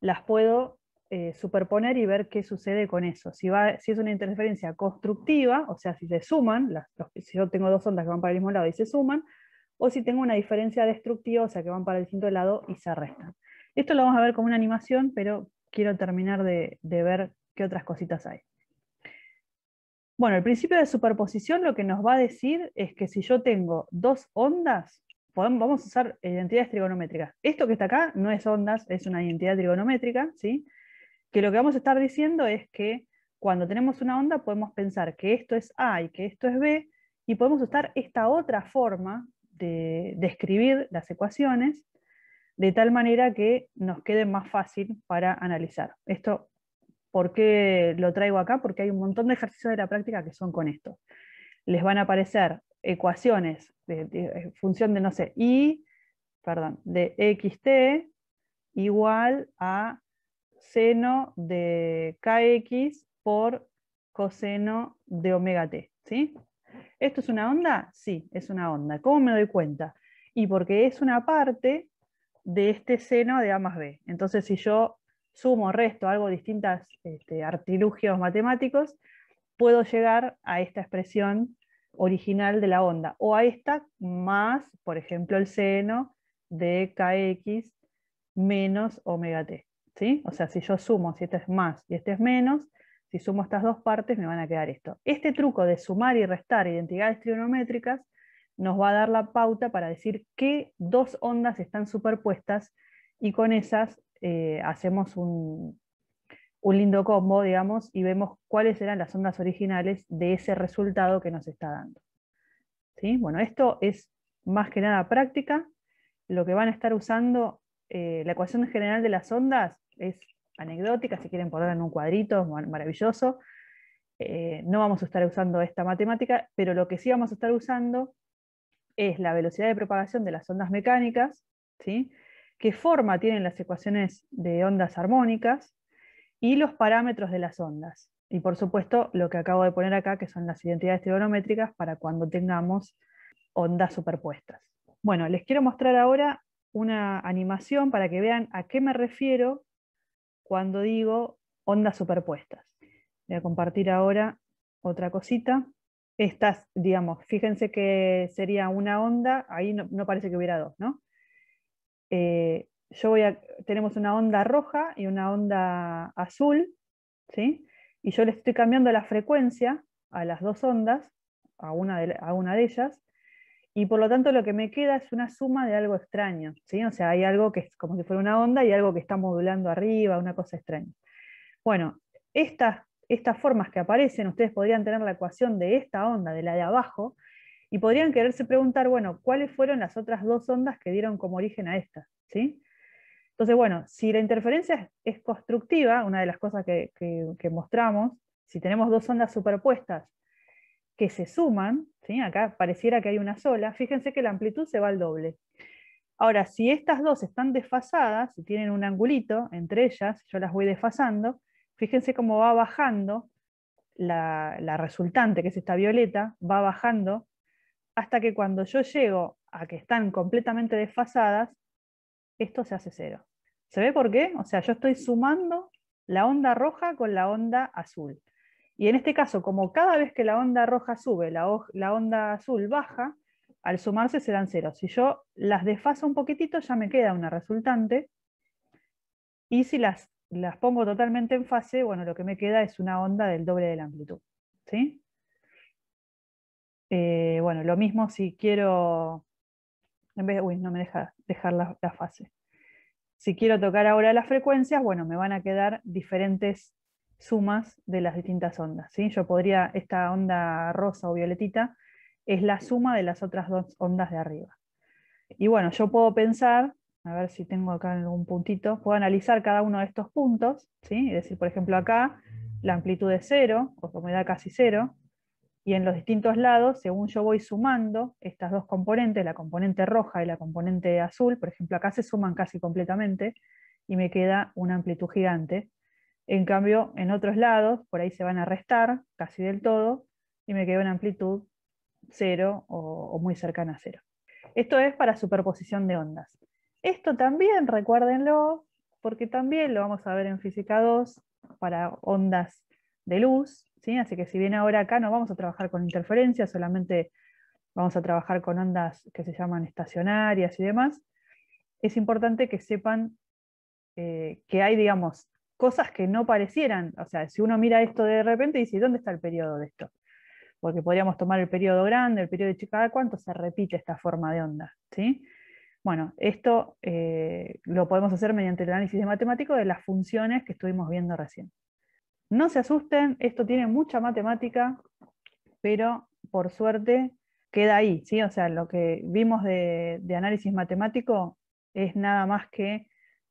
Speaker 1: las puedo eh, superponer y ver qué sucede con eso. Si, si, es una interferencia constructiva, o sea, si se suman, si yo tengo dos ondas que van para el mismo lado y se suman, o si tengo una diferencia destructiva, o sea, que van para el distinto lado y se restan. Esto lo vamos a ver como una animación, pero quiero terminar de ver qué otras cositas hay. Bueno, el principio de superposición lo que nos va a decir es que si yo tengo dos ondas, vamos a usar identidades trigonométricas. Esto que está acá no es ondas, es una identidad trigonométrica, ¿sí? que lo que vamos a estar diciendo es que cuando tenemos una onda podemos pensar que esto es A y que esto es B, y podemos usar esta otra forma de, de escribir las ecuaciones de tal manera que nos quede más fácil para analizar. Esto ¿Por qué lo traigo acá? Porque hay un montón de ejercicios de la práctica que son con esto. Les van a aparecer ecuaciones de, función de, no sé, y, perdón, de xt igual a seno de kx por coseno de omega t. ¿sí? ¿Esto es una onda? Sí, es una onda. ¿Cómo me doy cuenta? Y porque es una parte de este seno de A más B. Entonces, si yo sumo, resto, algo distintos este, artilugios matemáticos, puedo llegar a esta expresión original de la onda, o a esta más, por ejemplo, el seno de kx menos omega t. ¿sí? O sea, si yo sumo, si este es más y este es menos, si sumo estas dos partes me van a quedar esto. Este truco de sumar y restar identidades trigonométricas nos va a dar la pauta para decir qué dos ondas están superpuestas y con esas eh, hacemos un, lindo combo, digamos, y vemos cuáles eran las ondas originales de ese resultado que nos está dando. ¿Sí? Bueno, esto es más que nada práctica. Lo que van a estar usando, eh, la ecuación general de las ondas es anecdótica, si quieren ponerla en un cuadrito, maravilloso. Eh, no vamos a estar usando esta matemática, pero lo que sí vamos a estar usando es la velocidad de propagación de las ondas mecánicas, ¿sí? Qué forma tienen las ecuaciones de ondas armónicas y los parámetros de las ondas. Y por supuesto, lo que acabo de poner acá, que son las identidades trigonométricas para cuando tengamos ondas superpuestas. Bueno, les quiero mostrar ahora una animación para que vean a qué me refiero cuando digo ondas superpuestas. Voy a compartir ahora otra cosita. Estas, digamos, fíjense que sería una onda, ahí no, parece que hubiera dos, ¿no? Eh, yo voy a, tenemos una onda roja y una onda azul, ¿sí? Y yo le estoy cambiando la frecuencia a las dos ondas, a una de, a una de ellas, y por lo tanto lo que me queda es una suma de algo extraño, ¿sí? O sea, hay algo que es como si fuera una onda y algo que está modulando arriba, una cosa extraña. Bueno, estas, estas formas que aparecen, ustedes podrían tener la ecuación de esta onda, de la de abajo, y podrían quererse preguntar, bueno, ¿cuáles fueron las otras dos ondas que dieron como origen a esta? ¿sí? Entonces, bueno, si la interferencia es, constructiva, una de las cosas que, que mostramos, si tenemos dos ondas superpuestas que se suman, ¿sí? acá pareciera que hay una sola, fíjense que la amplitud se va al doble. Ahora, si estas dos están desfasadas, si tienen un angulito entre ellas, yo las voy desfasando, fíjense cómo va bajando la, resultante, que es esta violeta, va bajando hasta que cuando yo llego a que están completamente desfasadas, esto se hace cero. ¿Se ve por qué? O sea, yo estoy sumando la onda roja con la onda azul. Y en este caso, como cada vez que la onda roja sube, la, onda azul baja, al sumarse serán ceros. Si yo las desfaso un poquitito, ya me queda una resultante. Y si las, las pongo totalmente en fase, bueno, lo que me queda es una onda del doble de la amplitud. ¿sí? Eh, bueno, lo mismo si quiero, en vez de, uy, no me deja dejar la fase. Si quiero tocar ahora las frecuencias, bueno, me van a quedar diferentes sumas de las distintas ondas. ¿sí? Yo podría, esta onda rosa o violetita es la suma de las otras dos ondas de arriba. Y bueno, yo puedo pensar, a ver si tengo acá algún puntito, puedo analizar cada uno de estos puntos, ¿sí? es decir, por ejemplo acá la amplitud es cero, o me da casi cero, y en los distintos lados, según yo voy sumando estas dos componentes, la componente roja y la componente azul, por ejemplo acá se suman casi completamente, y me queda una amplitud gigante, en cambio, en otros lados, por ahí se van a restar casi del todo y me queda una amplitud cero o, muy cercana a cero. Esto es para superposición de ondas. Esto también, recuérdenlo, porque también lo vamos a ver en física 2 para ondas de luz, ¿sí? así que si bien ahora acá no vamos a trabajar con interferencias, solamente vamos a trabajar con ondas que se llaman estacionarias y demás, es importante que sepan eh, que hay, digamos, cosas que no parecieran, o sea, si uno mira esto de repente y dice, ¿dónde está el periodo de esto? Porque podríamos tomar el periodo grande, el periodo de chica, ¿cuánto se repite esta forma de onda? ¿sí? Bueno, esto eh, lo podemos hacer mediante el análisis de matemático de las funciones que estuvimos viendo recién. No se asusten, esto tiene mucha matemática, pero por suerte queda ahí, ¿sí? O sea, lo que vimos de análisis matemático es nada más que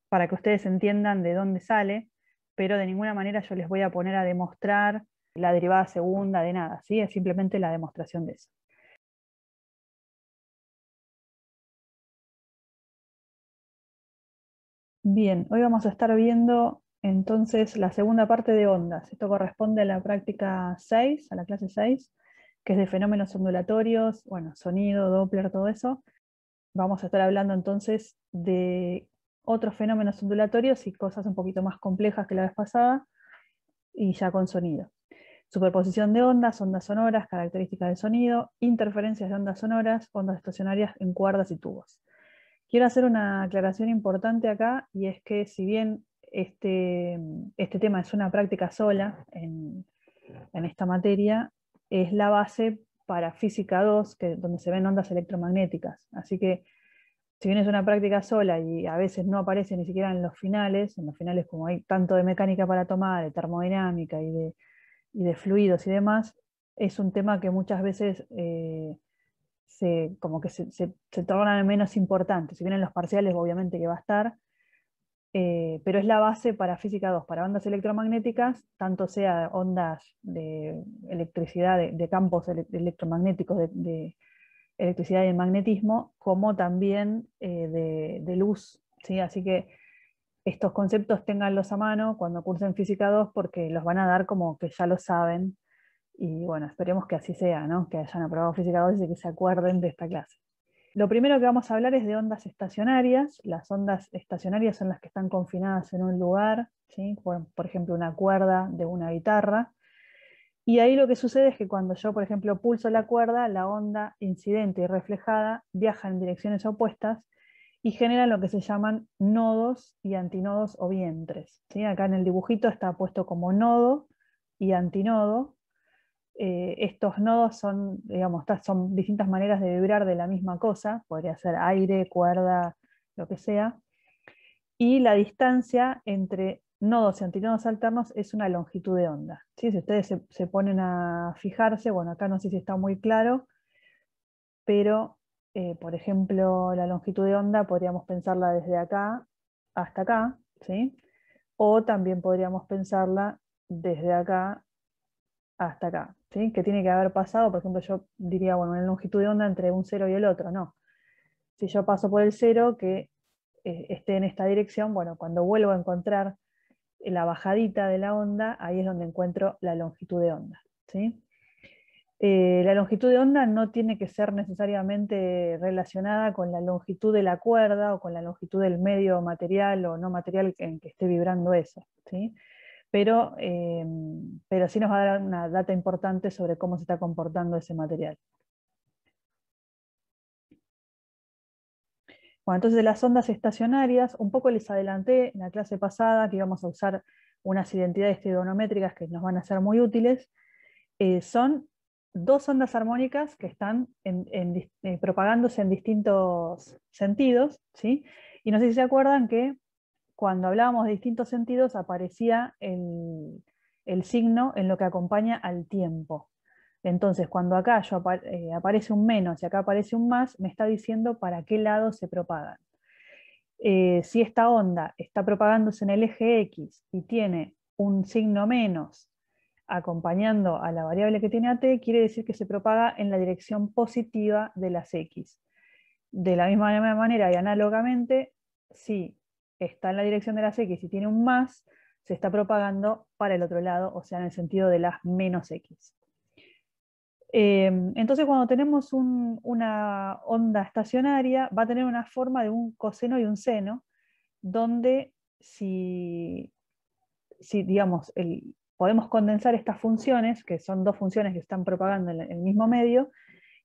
Speaker 1: para que ustedes entiendan de dónde sale, pero de ninguna manera yo les voy a poner a demostrar la derivada segunda de nada, ¿sí? es simplemente la demostración de eso. Bien, hoy vamos a estar viendo entonces la segunda parte de ondas. Esto corresponde a la práctica 6, a la clase 6, que es de fenómenos ondulatorios, bueno, sonido, Doppler, todo eso. Vamos a estar hablando entonces de otros fenómenos ondulatorios y cosas un poquito más complejas que la vez pasada, y ya con sonido. Superposición de ondas, ondas sonoras, características del sonido, interferencias de ondas sonoras, ondas estacionarias en cuerdas y tubos. Quiero hacer una aclaración importante acá, y es que si bien este, este tema es una práctica sola en, esta materia, es la base para física 2, que, donde se ven ondas electromagnéticas. Así que, si bien es una práctica sola y a veces no aparece ni siquiera en los finales, en los finales como hay tanto de mecánica para tomar, de termodinámica y de, de fluidos y demás, es un tema que muchas veces eh, se, como que se, se, tornan menos importantes. Si bien en los parciales obviamente que va a estar, eh, pero es la base para física 2, para ondas electromagnéticas, tanto sea ondas de electricidad, de, campos electromagnéticos, de, electricidad y magnetismo, como también eh, de, luz. ¿sí? Así que estos conceptos tenganlos a mano cuando cursen física 2 porque los van a dar como que ya lo saben y bueno, esperemos que así sea, ¿no? que hayan aprobado física 2 y que se acuerden de esta clase. Lo primero que vamos a hablar es de ondas estacionarias. Las ondas estacionarias son las que están confinadas en un lugar, ¿sí? por, ejemplo, una cuerda de una guitarra. Y ahí lo que sucede es que cuando yo, por ejemplo, pulso la cuerda, la onda incidente y reflejada viaja en direcciones opuestas y generan lo que se llaman nodos y antinodos o vientres. Acá en el dibujito está puesto como nodo y antinodo, eh, estos nodos son, digamos, son distintas maneras de vibrar de la misma cosa, podría ser aire, cuerda, lo que sea, y la distancia entre nodos y antinodos alternos es una longitud de onda. Si ustedes se, ponen a fijarse, bueno, acá no sé si está muy claro, pero, eh, por ejemplo, la longitud de onda podríamos pensarla desde acá hasta acá, ¿sí? o también podríamos pensarla desde acá hasta acá. ¿sí? que tiene que haber pasado, por ejemplo, yo diría, bueno, una longitud de onda entre un cero y el otro, no. Si yo paso por el cero, que eh, esté en esta dirección, bueno, cuando vuelvo a encontrar la bajadita de la onda, ahí es donde encuentro la longitud de onda. ¿sí? Eh, la longitud de onda no tiene que ser necesariamente relacionada con la longitud de la cuerda o con la longitud del medio material o no material en que esté vibrando eso. ¿sí? Pero, em, pero sí nos va a dar una data importante sobre cómo se está comportando ese material. Bueno, entonces de las ondas estacionarias, un poco les adelanté en la clase pasada que íbamos a usar unas identidades trigonométricas que nos van a ser muy útiles. Eh, son dos ondas armónicas que están eh, propagándose en distintos sentidos, ¿sí? Y no sé si se acuerdan que cuando hablábamos de distintos sentidos aparecía el, signo en lo que acompaña al tiempo. Entonces, cuando acá eh, aparece un menos y acá aparece un más, me está diciendo para qué lado se propagan. Eh, si esta onda está propagándose en el eje X y tiene un signo menos acompañando a la variable que tiene AT, quiere decir que se propaga en la dirección positiva de las X. De la misma manera y análogamente, si está en la dirección de las X y tiene un más, se está propagando para el otro lado, o sea, en el sentido de las menos X. Em, entonces, cuando tenemos una onda estacionaria, va a tener una forma de un coseno y un seno, donde si, digamos, podemos condensar estas funciones, que son dos funciones que están propagando en el mismo medio,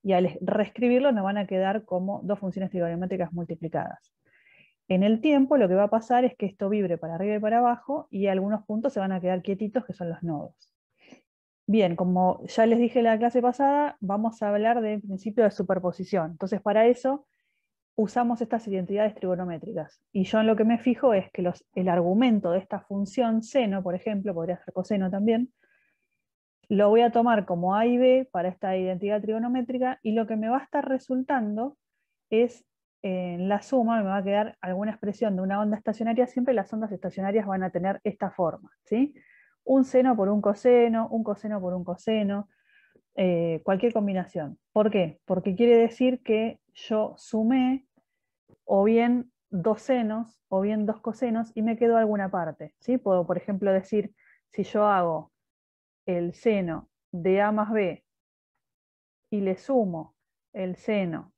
Speaker 1: y al reescribirlo nos van a quedar como dos funciones trigonométricas multiplicadas. En el tiempo lo que va a pasar es que esto vibre para arriba y para abajo y algunos puntos se van a quedar quietitos que son los nodos. Bien, como ya les dije en la clase pasada, vamos a hablar del principio de superposición. Entonces para eso usamos estas identidades trigonométricas. Y yo en lo que me fijo es que el argumento de esta función seno, por ejemplo, podría ser coseno también, lo voy a tomar como A y B para esta identidad trigonométrica y lo que me va a estar resultando es en la suma me va a quedar alguna expresión de una onda estacionaria, siempre las ondas estacionarias van a tener esta forma, ¿sí? Un seno por un coseno, un coseno por un coseno, eh, cualquier combinación. ¿Por qué? Porque quiere decir que yo sumé o bien dos senos o bien dos cosenos y me quedo alguna parte. ¿sí? Puedo, por ejemplo, decir, si yo hago el seno de A más B y le sumo el seno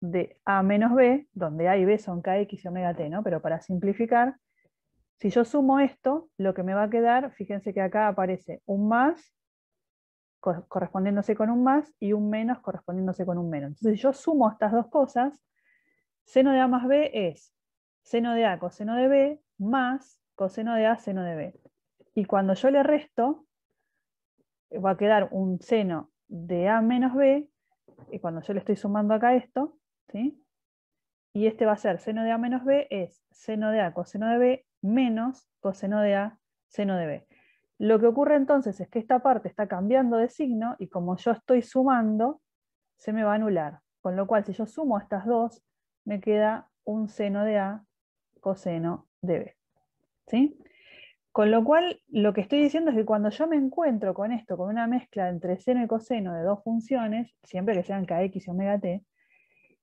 Speaker 1: de A menos B, donde A y B son KX y omega T, ¿no? pero para simplificar, si yo sumo esto, lo que me va a quedar, fíjense que acá aparece un más correspondiéndose con un más y un menos correspondiéndose con un menos. Entonces, si yo sumo estas dos cosas, seno de A más B es seno de A coseno de B más coseno de A seno de B. Y cuando yo le resto, va a quedar un seno de A menos B, y cuando yo le estoy sumando acá esto, y este va a ser seno de A menos B, es seno de A coseno de B menos coseno de A seno de B. Lo que ocurre entonces es que esta parte está cambiando de signo y como yo estoy sumando, se me va a anular. Con lo cual, si yo sumo estas dos, me queda un seno de A coseno de B. ¿Sí? Con lo cual, lo que estoy diciendo es que cuando yo me encuentro con esto, con una mezcla entre seno y coseno de dos funciones, siempre que sean kx y omega t,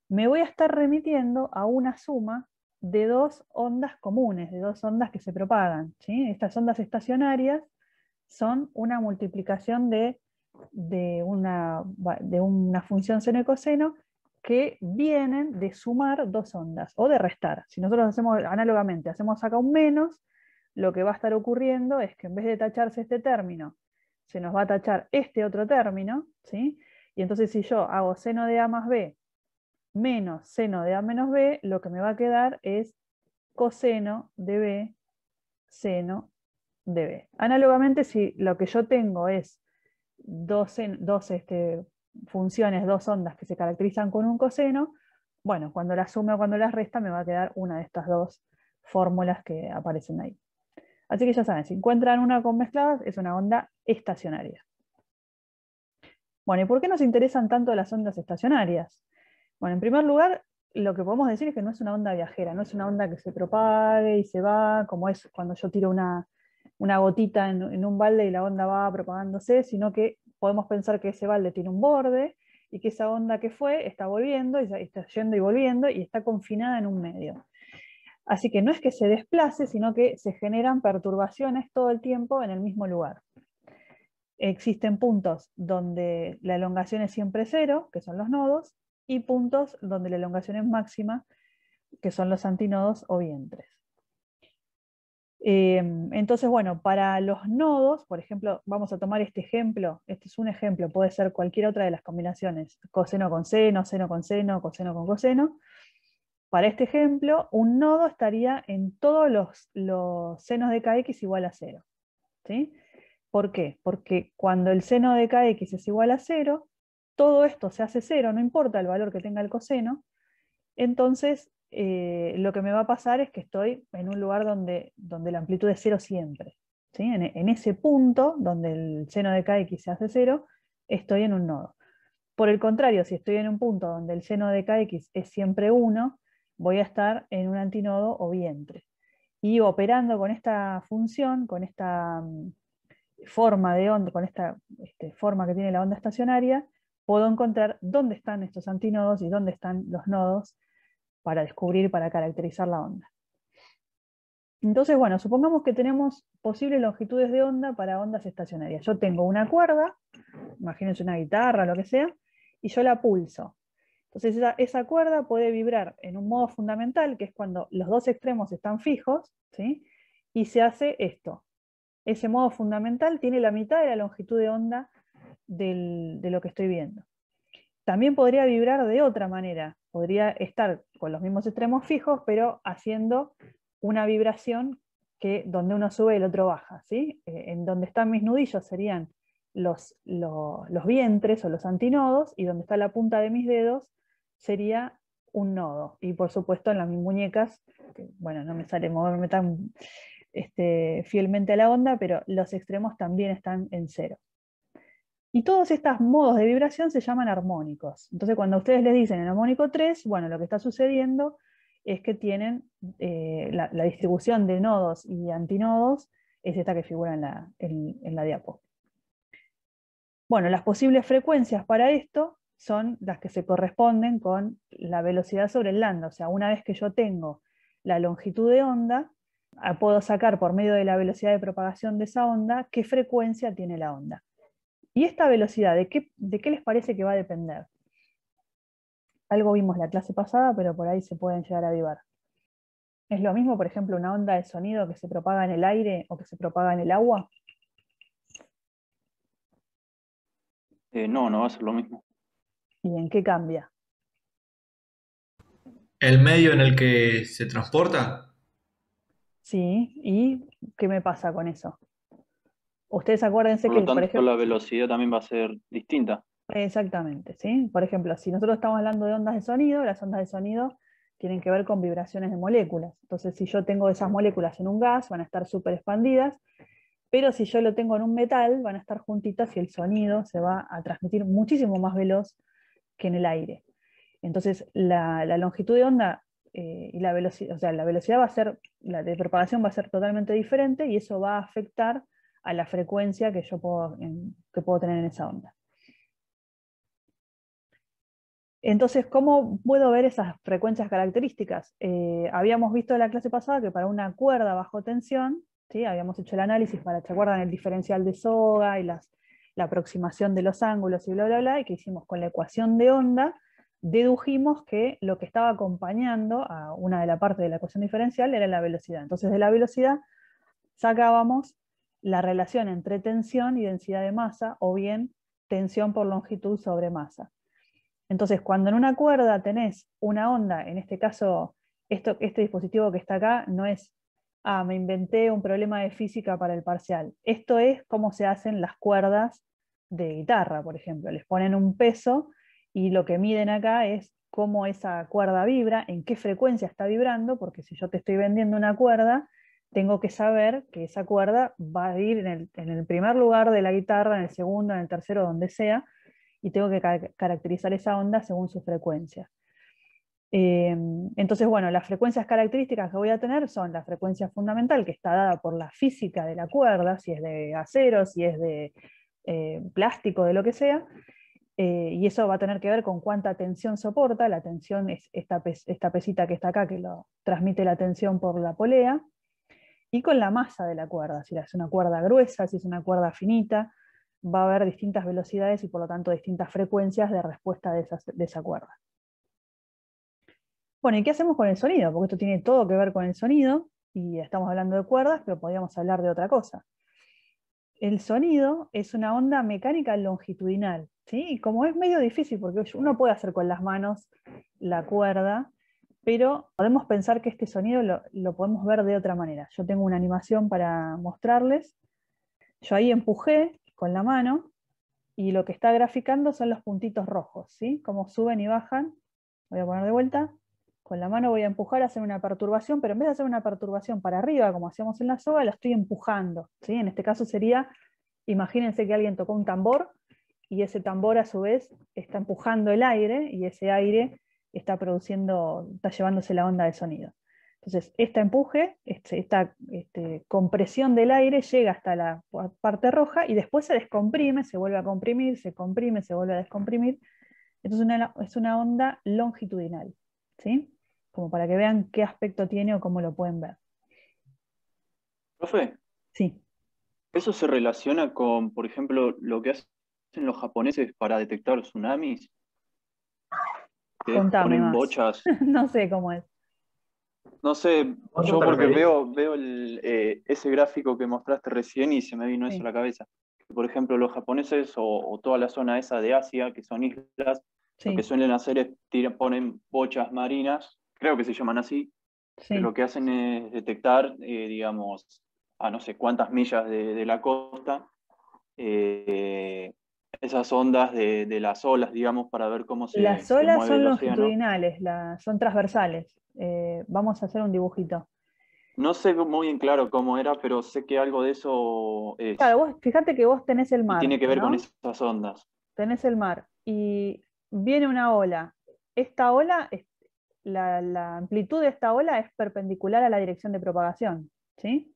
Speaker 1: me voy a estar remitiendo a una suma de dos ondas comunes, de dos ondas que se propagan. Estas ondas estacionarias son una multiplicación de, una, de una función seno y coseno que vienen de sumar dos ondas o de restar. Si nosotros hacemos análogamente, hacemos acá un menos, lo que va a estar ocurriendo es que en vez de tacharse este término, se nos va a tachar este otro término, ¿sí? Y entonces si yo hago seno de A más B menos seno de A menos B, lo que me va a quedar es coseno de B seno de B. Análogamente, si lo que yo tengo es dos, dos este, funciones, dos ondas que se caracterizan con un coseno, bueno, cuando las sume o cuando las resta me va a quedar una de estas dos fórmulas que aparecen ahí. Así que ya saben, si encuentran una con mezcladas, es una onda estacionaria. Bueno, ¿y por qué nos interesan tanto las ondas estacionarias? Bueno, en primer lugar, lo que podemos decir es que no es una onda viajera, no es una onda que se propague y se va, como es cuando yo tiro una, gotita en, un balde y la onda va propagándose, sino que podemos pensar que ese balde tiene un borde y que esa onda que fue está volviendo, y está yendo y volviendo y está confinada en un medio. Así que no es que se desplace, sino que se generan perturbaciones todo el tiempo en el mismo lugar. Existen puntos donde la elongación es siempre cero, que son los nodos, y puntos donde la elongación es máxima, que son los antinodos o vientres. Em, entonces, bueno, para los nodos, por ejemplo, vamos a tomar este ejemplo, este es un ejemplo, puede ser cualquier otra de las combinaciones, coseno con seno, seno con seno, coseno con coseno. Para este ejemplo, un nodo estaría en todos los, los senos de kx igual a cero. ¿sí? ¿Por qué? Porque cuando el seno de kx es igual a cero, todo esto se hace cero, no importa el valor que tenga el coseno, entonces eh, lo que me va a pasar es que estoy en un lugar donde, donde la amplitud es cero siempre. En, ese punto, donde el seno de kx se hace cero, estoy en un nodo. Por el contrario, si estoy en un punto donde el seno de kx es siempre 1, voy a estar en un antinodo o vientre. Y operando con esta función, con esta mm, forma de onda, con esta este, forma que tiene la onda estacionaria, puedo encontrar dónde están estos antinodos y dónde están los nodos para descubrir, para caracterizar la onda. Entonces, bueno, supongamos que tenemos posibles longitudes de onda para ondas estacionarias. Yo tengo una cuerda, imagínense una guitarra, lo que sea, y yo la pulso. Entonces esa, cuerda puede vibrar en un modo fundamental, que es cuando los dos extremos están fijos, ¿sí? y se hace esto. Ese modo fundamental tiene la mitad de la longitud de onda de lo que estoy viendo. También podría vibrar de otra manera, podría estar con los mismos extremos fijos, pero haciendo una vibración que donde uno sube el otro baja. ¿sí? Eh, en donde están mis nudillos serían los, los, vientres o los antinodos, y donde está la punta de mis dedos sería un nodo. Y por supuesto en las mis muñecas, bueno, no me sale moverme tan este, fielmente a la onda, pero los extremos también están en cero. Y todos estos modos de vibración se llaman armónicos. Entonces, cuando ustedes les dicen en armónico 3, bueno, lo que está sucediendo es que tienen eh, la, distribución de nodos y antinodos, es esta que figura en la, en, diapo. Bueno, las posibles frecuencias para esto son las que se corresponden con la velocidad sobre el lambda. O sea, una vez que yo tengo la longitud de onda, ah, puedo sacar por medio de la velocidad de propagación de esa onda qué frecuencia tiene la onda. ¿Y esta velocidad de qué, de qué les parece que va a depender? Algo vimos la clase pasada, pero por ahí se pueden llegar a avivar. ¿Es lo mismo, por ejemplo, una onda de sonido que se propaga en el aire o que se propaga en el agua?
Speaker 5: Eh, no, no va a ser lo mismo.
Speaker 1: ¿Y en qué cambia?
Speaker 6: ¿El medio en el que se transporta?
Speaker 1: Sí, ¿y qué me pasa con eso? Ustedes acuérdense
Speaker 5: Por
Speaker 1: que, por ejemplo,
Speaker 5: la velocidad también va a ser distinta.
Speaker 1: Exactamente, ¿sí? Por ejemplo, si nosotros estamos hablando de ondas de sonido, las ondas de sonido tienen que ver con vibraciones de moléculas. Entonces, si yo tengo esas moléculas en un gas, van a estar súper expandidas, pero si yo lo tengo en un metal, van a estar juntitas y el sonido se va a transmitir muchísimo más veloz que en el aire. Entonces, la, la longitud de onda eh, y la velocidad, o sea, la velocidad va a ser, la de propagación va a ser totalmente diferente y eso va a afectar a la frecuencia que yo puedo, que puedo tener en esa onda. Entonces, ¿cómo puedo ver esas frecuencias características? Eh, habíamos visto en la clase pasada que para una cuerda bajo tensión, ¿sí? habíamos hecho el análisis para, ¿se acuerdan? El diferencial de soga y la aproximación de los ángulos y bla, bla, bla, y que hicimos con la ecuación de onda, dedujimos que lo que estaba acompañando a una de la parte de la ecuación diferencial era la velocidad. Entonces, de la velocidad sacábamos la relación entre tensión y densidad de masa, o bien tensión por longitud sobre masa. Entonces, cuando en una cuerda tenés una onda, en este caso, esto, este dispositivo que está acá no es, ah, me inventé un problema de física para el parcial. Esto es cómo se hacen las cuerdas de guitarra, por ejemplo. Les ponen un peso y lo que miden acá es cómo esa cuerda vibra, en qué frecuencia está vibrando, porque si yo te estoy vendiendo una cuerda, tengo que saber que esa cuerda va a ir en el, primer lugar de la guitarra, en el segundo, en el tercero, donde sea, y tengo que ca- caracterizar esa onda según su frecuencia. Eh, entonces, bueno, las frecuencias características que voy a tener son la frecuencia fundamental, que está dada por la física de la cuerda, si es de acero, si es de eh, plástico, de lo que sea, eh, y eso va a tener que ver con cuánta tensión soporta. La tensión es esta, esta pesita que está acá, que lo transmite la tensión por la polea, y con la masa de la cuerda, si es una cuerda gruesa, si es una cuerda finita, va a haber distintas velocidades y por lo tanto distintas frecuencias de respuesta de, esa cuerda. Bueno, ¿y qué hacemos con el sonido? Porque esto tiene todo que ver con el sonido, y estamos hablando de cuerdas, pero podríamos hablar de otra cosa. El sonido es una onda mecánica longitudinal, ¿sí? Y como es medio difícil, porque uno puede hacer con las manos la cuerda, pero podemos pensar que este sonido lo, podemos ver de otra manera. Yo tengo una animación para mostrarles. Yo ahí empujé con la mano y lo que está graficando son los puntitos rojos, ¿sí? Como suben y bajan. Voy a poner de vuelta. Con la mano voy a empujar hacer una perturbación, pero en vez de hacer una perturbación para arriba, como hacíamos en la soga, la estoy empujando. ¿sí? En este caso sería, imagínense que alguien tocó un tambor y ese tambor a su vez está empujando el aire y ese aire está produciendo, está llevándose la onda de sonido. Entonces, este empuje, este- esta este, compresión del aire llega hasta la pa- parte roja y después se descomprime, se vuelve a comprimir, se comprime, se vuelve a descomprimir. Entonces una- es una onda longitudinal, ¿sí? Como para que vean qué aspecto tiene o cómo lo pueden ver.
Speaker 5: Profe,
Speaker 1: Sí,
Speaker 5: ¿eso se relaciona con, por ejemplo, lo que hacen los japoneses para detectar tsunamis? Que
Speaker 1: Contame
Speaker 5: ponen
Speaker 1: más.
Speaker 5: bochas. [laughs]
Speaker 1: no sé cómo es.
Speaker 5: No sé,
Speaker 3: ¿Vos
Speaker 5: yo porque veo, veo el, eh, ese gráfico que mostraste recién y se me vino eso a la cabeza. Por ejemplo, los japoneses o, o toda la zona esa de Asia, que son islas,
Speaker 1: Sí,
Speaker 5: lo que suelen hacer es tiran- ponen bochas marinas, creo que se llaman así,
Speaker 1: sí.
Speaker 5: que lo que hacen es detectar, eh, digamos, a no sé cuántas millas de, de la costa, eh, esas ondas de, de las olas, digamos, para ver cómo se,
Speaker 1: Las olas son longitudinales, la- son transversales. Eh, vamos a hacer un dibujito.
Speaker 5: No sé muy en claro cómo era, pero sé que algo de eso es.
Speaker 1: Claro, vos, fíjate que vos tenés el
Speaker 5: y
Speaker 1: mar.
Speaker 5: tiene que ver con esas ondas.
Speaker 1: tenés el mar y viene una ola. Esta ola, la, la amplitud de esta ola es perpendicular a la dirección de propagación. ¿sí?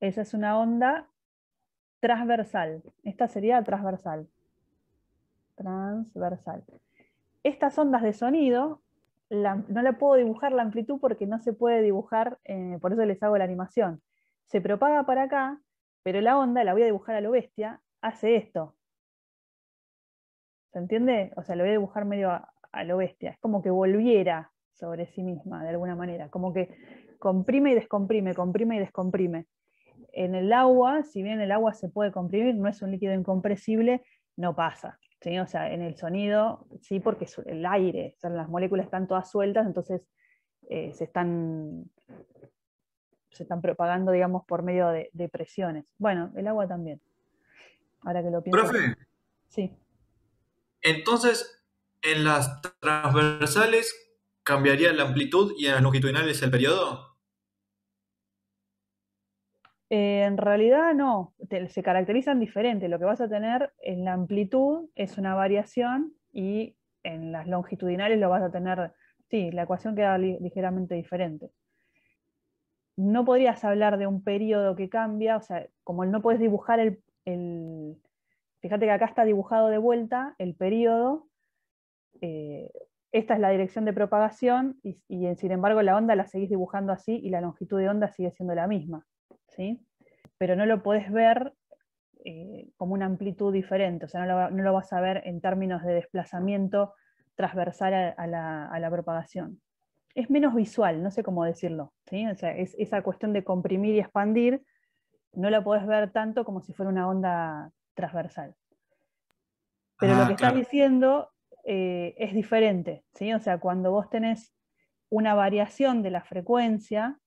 Speaker 1: Esa es una onda transversal. Esta sería transversal. transversal. Estas ondas de sonido, no la puedo dibujar la amplitud porque no se puede dibujar, eh, por eso les hago la animación. Se propaga para acá, pero la onda, la voy a dibujar a lo bestia, hace esto. ¿Se entiende? O sea, lo voy a dibujar medio a lo bestia. Es como que volviera sobre sí misma, de alguna manera. Como que comprime y descomprime, comprime y descomprime. En el agua, si bien el agua se puede comprimir, no es un líquido incompresible, no pasa. ¿sí? O sea, en el sonido, sí, porque es el aire, las moléculas están todas sueltas, entonces eh, se, están, se están propagando, digamos, por medio de, presiones. Bueno, el agua también. Ahora que lo pienso.
Speaker 6: Profe.
Speaker 1: Sí.
Speaker 6: Entonces, en las transversales cambiaría la amplitud y en las longitudinales el periodo.
Speaker 1: Eh, en realidad no, se caracterizan diferente. Lo que vas a tener en la amplitud es una variación y en las longitudinales lo vas a tener, sí, la ecuación queda ligeramente diferente. No podrías hablar de un periodo que cambia, o sea, como no puedes dibujar el, el fíjate que acá está dibujado de vuelta el periodo, eh, esta es la dirección de propagación y, sin embargo la onda la seguís dibujando así y la longitud de onda sigue siendo la misma. ¿Sí? Pero no lo podés ver eh, como una amplitud diferente, o sea, no lo, vas a ver en términos de desplazamiento transversal a, la, propagación. Es menos visual, no sé cómo decirlo. ¿sí? O sea, es, esa cuestión de comprimir y expandir no la podés ver tanto como si fuera una onda transversal. Pero lo ah, que estás diciendo eh, es diferente, ¿sí? O sea, cuando vos tenés una variación de la frecuencia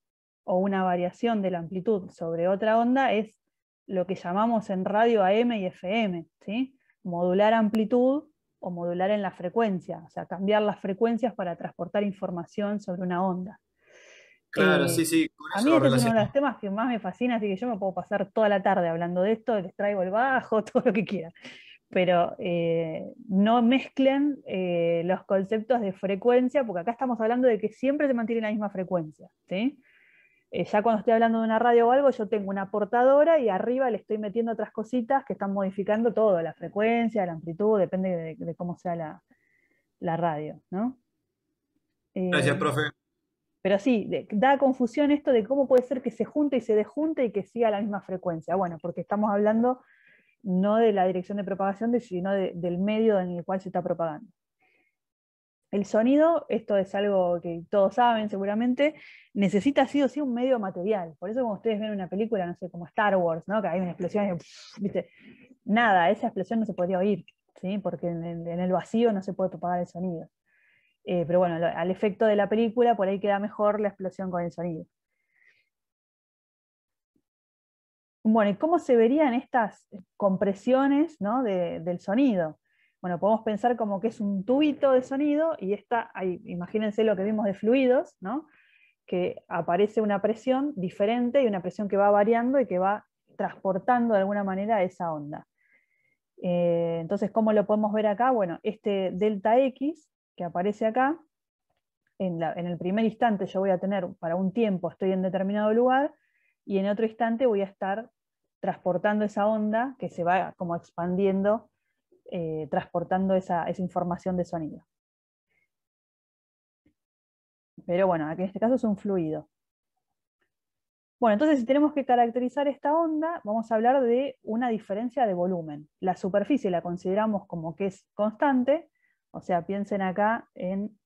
Speaker 1: o una variación de la amplitud sobre otra onda, es lo que llamamos en radio AM y FM, ¿sí? Modular amplitud o modular en la frecuencia, o sea, cambiar las frecuencias para transportar información sobre una onda.
Speaker 6: Claro, eh, sí, sí.
Speaker 1: a mí este es uno de los temas que más me fascina, así que yo me puedo pasar toda la tarde hablando de esto, les traigo el bajo, [laughs] todo lo que quieran pero eh, no mezclen eh, los conceptos de frecuencia, porque acá estamos hablando de que siempre se mantiene la misma frecuencia. ¿sí? Eh, ya cuando estoy hablando de una radio o algo, yo tengo una portadora y arriba le estoy metiendo otras cositas que están modificando todo, la frecuencia, la amplitud, depende de, cómo sea la, radio. ¿no?
Speaker 6: Gracias, profe.
Speaker 1: Pero sí, da confusión esto de cómo puede ser que se junte y se desjunte y que siga la misma frecuencia. Bueno, porque estamos hablando no de la dirección de propagación, sino del medio en el cual se está propagando. El sonido, esto es algo que todos saben seguramente, necesita sí o sí un medio material. Por eso cuando ustedes ven una película, no sé, como Star Wars, ¿no? que hay una explosión, [laughs] ¿viste? nada, esa explosión no se podría oír, ¿sí? porque en el, vacío no se puede propagar el sonido. Eh, pero bueno, al efecto de la película, por ahí queda mejor la explosión con el sonido. Bueno, ¿y cómo se verían estas compresiones del sonido? Bueno, podemos pensar como que es un tubito de sonido y esta, imagínense lo que vimos de fluidos, ¿no? que aparece una presión diferente y una presión que va variando y que va transportando de alguna manera esa onda. Eh, entonces, ¿cómo lo podemos ver acá? Bueno, este delta X que aparece acá, en el primer instante yo voy a tener, para un tiempo estoy en determinado lugar, y en otro instante voy a estar transportando esa onda que se va como expandiendo, eh, transportando esa, información de sonido. Pero bueno, aquí en este caso es un fluido. Bueno, entonces si tenemos que caracterizar esta onda, vamos a hablar de una diferencia de volumen. La superficie la consideramos como que es constante, o sea, piensen acá en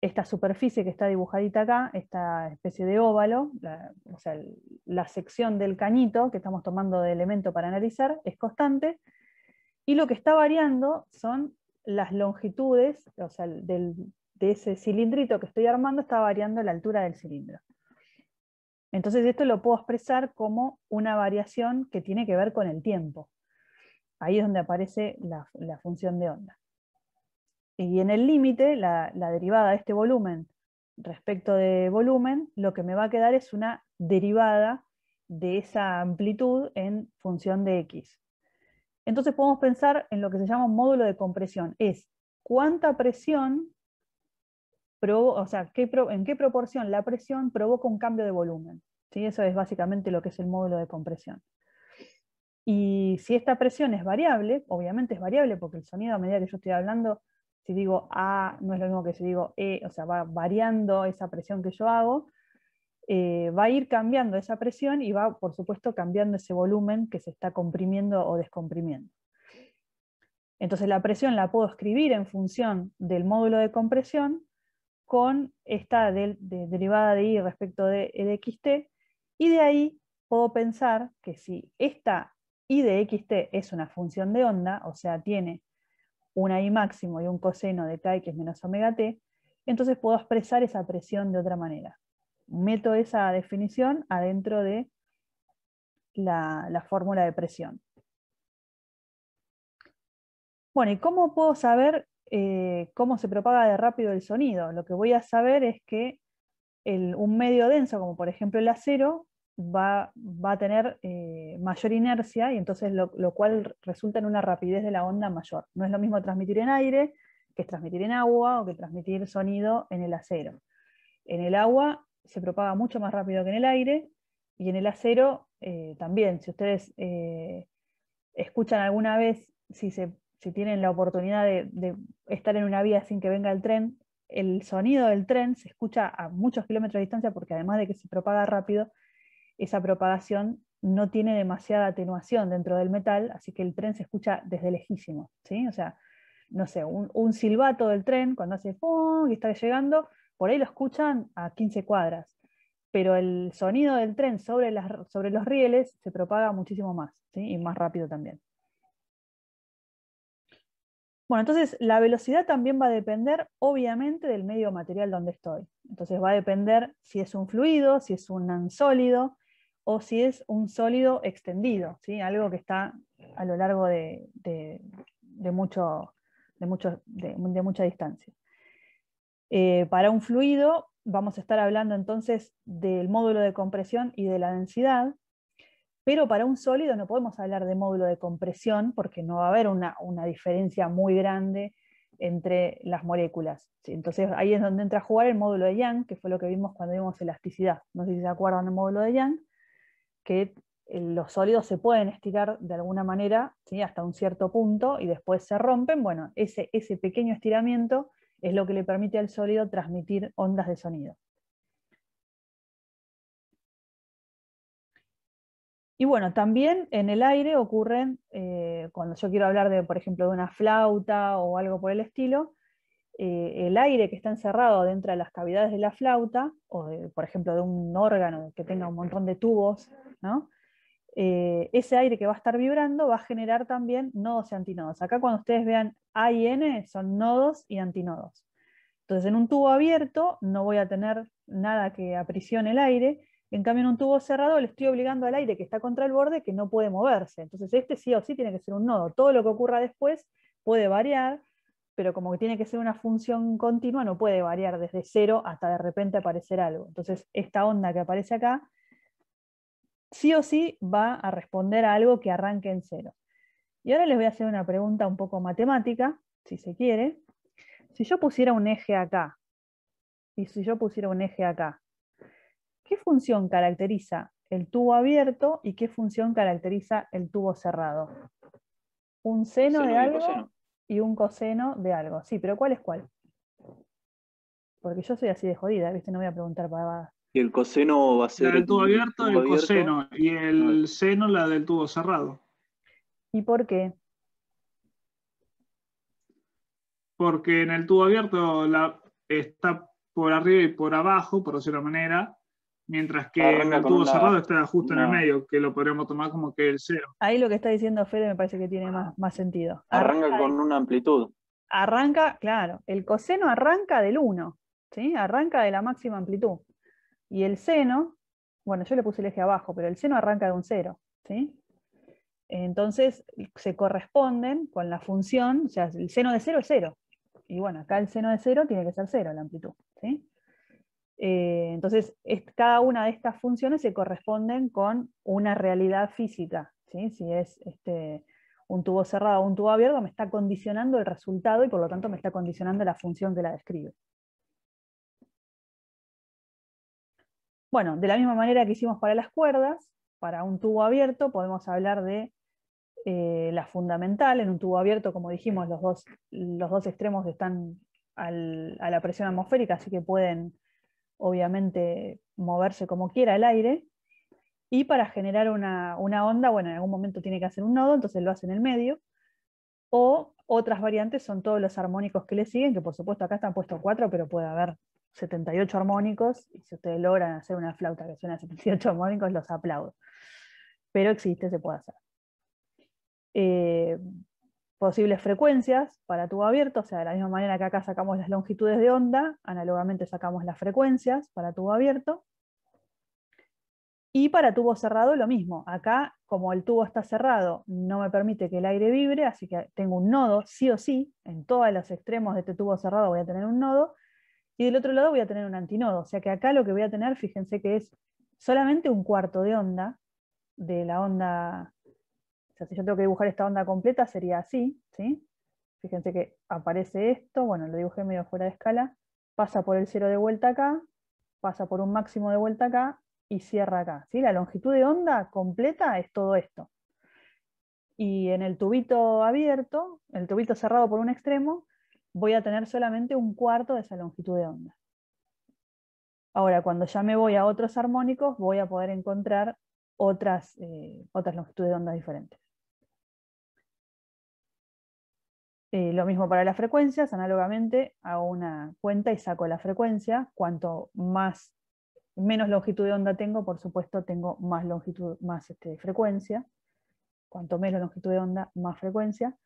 Speaker 1: esta superficie que está dibujadita acá, esta especie de óvalo, o sea, la sección del cañito que estamos tomando de elemento para analizar es constante, y lo que está variando son las longitudes, o sea, de ese cilindrito que estoy armando está variando la altura del cilindro. Entonces esto lo puedo expresar como una variación que tiene que ver con el tiempo. Ahí es donde aparece la función de onda. Y en el límite, la, derivada de este volumen respecto de volumen, lo que me va a quedar es una derivada de esa amplitud en función de x. Entonces podemos pensar en lo que se llama módulo de compresión. Es cuánta presión, o sea, en qué proporción la presión provoca un cambio de volumen. ¿Sí? Eso es básicamente lo que es el módulo de compresión. Y si esta presión es variable, obviamente es variable porque el sonido a medida que yo estoy hablando, si digo A no es lo mismo que si digo E, o sea, va variando esa presión que yo hago, eh, va a ir cambiando esa presión y va, por supuesto, cambiando ese volumen que se está comprimiendo o descomprimiendo. Entonces la presión la puedo escribir en función del módulo de compresión con esta derivada de I respecto de E de XT, y de ahí puedo pensar que si esta I de XT es una función de onda, o sea, tiene una I máximo y un coseno de K que es menos omega t, entonces puedo expresar esa presión de otra manera. Meto esa definición adentro de la, la fórmula de presión. Bueno, ¿y cómo puedo saber eh, cómo se propaga de rápido el sonido. Lo que voy a saber es que un medio denso, como por ejemplo el acero, va, a tener eh, mayor inercia y entonces lo, cual resulta en una rapidez de la onda mayor. No es lo mismo transmitir en aire que transmitir en agua o que transmitir sonido en el acero. En el agua se propaga mucho más rápido que en el aire y en el acero eh, también. Si ustedes escuchan alguna vez si se si tienen la oportunidad de, estar en una vía sin que venga el tren, el sonido del tren se escucha a muchos kilómetros de distancia porque además de que se propaga rápido, esa propagación no tiene demasiada atenuación dentro del metal, así que el tren se escucha desde lejísimo. ¿sí? O sea, no sé, un, silbato del tren cuando hace ¡pum! y está llegando, por ahí lo escuchan a 15 cuadras, pero el sonido del tren sobre, los rieles se propaga muchísimo más y más rápido también. Bueno, entonces la velocidad también va a depender, obviamente, del medio material donde estoy. Entonces va a depender si es un fluido, si es un sólido o si es un sólido extendido, algo que está a lo largo de, mucho, de, mucha distancia. Eh, para un fluido vamos a estar hablando entonces del módulo de compresión y de la densidad, pero para un sólido no podemos hablar de módulo de compresión porque no va a haber una, diferencia muy grande entre las moléculas. Entonces ahí es donde entra a jugar el módulo de Young, que fue lo que vimos cuando vimos elasticidad. No sé si se acuerdan del módulo de Young, que los sólidos se pueden estirar de alguna manera ¿sí? hasta un cierto punto y después se rompen. Bueno, ese, ese pequeño estiramiento es lo que le permite al sólido transmitir ondas de sonido. Y bueno, también en el aire ocurren, eh, cuando yo quiero hablar de, por ejemplo, de una flauta o algo por el estilo, eh, el aire que está encerrado dentro de las cavidades de la flauta, o por ejemplo de un órgano que tenga un montón de tubos, eh, ese aire que va a estar vibrando va a generar también nodos y antinodos. Acá cuando ustedes vean A y N son nodos y antinodos. Entonces en un tubo abierto no voy a tener nada que aprisione el aire, en cambio, en un tubo cerrado le estoy obligando al aire que está contra el borde que no puede moverse. Entonces, este sí o sí tiene que ser un nodo. Todo lo que ocurra después puede variar, pero como que tiene que ser una función continua, no puede variar desde cero hasta de repente aparecer algo. Entonces, esta onda que aparece acá, sí o sí va a responder a algo que arranque en cero. Y ahora les voy a hacer una pregunta un poco matemática, si se quiere. Si yo pusiera un eje acá, y si yo pusiera un eje acá, ¿Qué función caracteriza el tubo abierto y qué función caracteriza el tubo cerrado? Un seno, de algo y, un coseno de algo. Sí, pero ¿cuál es cuál? Porque yo soy así de jodida, ¿viste? No voy a preguntar para...
Speaker 5: Y el coseno va a ser...
Speaker 3: el tubo abierto, el coseno. Y el seno, la del tubo cerrado.
Speaker 1: ¿Y por qué?
Speaker 3: Porque en el tubo abierto la, está por arriba y por abajo, por decirlo de manera, mientras que el tubo cerrado está justo en el medio, que lo podríamos tomar como que el cero.
Speaker 1: Ahí lo que está diciendo Fede me parece que tiene más, más sentido.
Speaker 5: Arranca, con una amplitud.
Speaker 1: Arranca, claro, el coseno arranca del 1, ¿sí? arranca de la máxima amplitud. Y el seno, bueno, yo le puse el eje abajo, pero el seno arranca de un 0. ¿sí? Entonces se corresponden con la función, o sea, el seno de 0 es 0. Y bueno, acá el seno de 0 tiene que ser 0 la amplitud. ¿sí? Eh, entonces, cada una de estas funciones se corresponden con una realidad física. Si es este, un tubo cerrado o un tubo abierto, me está condicionando el resultado y por lo tanto me está condicionando la función que la describe. Bueno, de la misma manera que hicimos para las cuerdas, para un tubo abierto podemos hablar de eh, la fundamental, en un tubo abierto, como dijimos, los dos, los dos extremos están a la presión atmosférica, así que pueden obviamente moverse como quiera el aire. Y para generar una, una, onda, bueno, en algún momento tiene que hacer un nodo, entonces lo hace en el medio. O otras variantes son todos los armónicos que le siguen, que por supuesto acá están puestos cuatro, pero puede haber 78 armónicos, y si ustedes logran hacer una flauta que suena a 78 armónicos, los aplaudo. Pero existe, se puede hacer. Eh, posibles frecuencias para tubo abierto, o sea, de la misma manera que acá sacamos las longitudes de onda, análogamente sacamos las frecuencias para tubo abierto. Y para tubo cerrado lo mismo. Acá, como el tubo está cerrado, no me permite que el aire vibre, así que tengo un nodo, sí o sí, en todos los extremos de este tubo cerrado voy a tener un nodo, y del otro lado voy a tener un antinodo. O sea que acá lo que voy a tener, fíjense que es solamente un cuarto de onda, de la onda, o sea, si yo tengo que dibujar esta onda completa sería así, ¿sí? Fíjense que aparece esto, bueno, lo dibujé medio fuera de escala, pasa por el cero de vuelta acá, pasa por un máximo de vuelta acá, y cierra acá. ¿sí? La longitud de onda completa es todo esto. Y en el tubito abierto, el tubito cerrado por un extremo, voy a tener solamente un cuarto de esa longitud de onda. Ahora, cuando ya me voy a otros armónicos, voy a poder encontrar otras, eh, otras longitudes de onda diferentes. Eh, lo mismo para las frecuencias, análogamente hago una cuenta y saco la frecuencia. Cuanto más menos longitud de onda tengo, por supuesto tengo más longitud, más este, frecuencia. Cuanto menos longitud de onda, más frecuencia.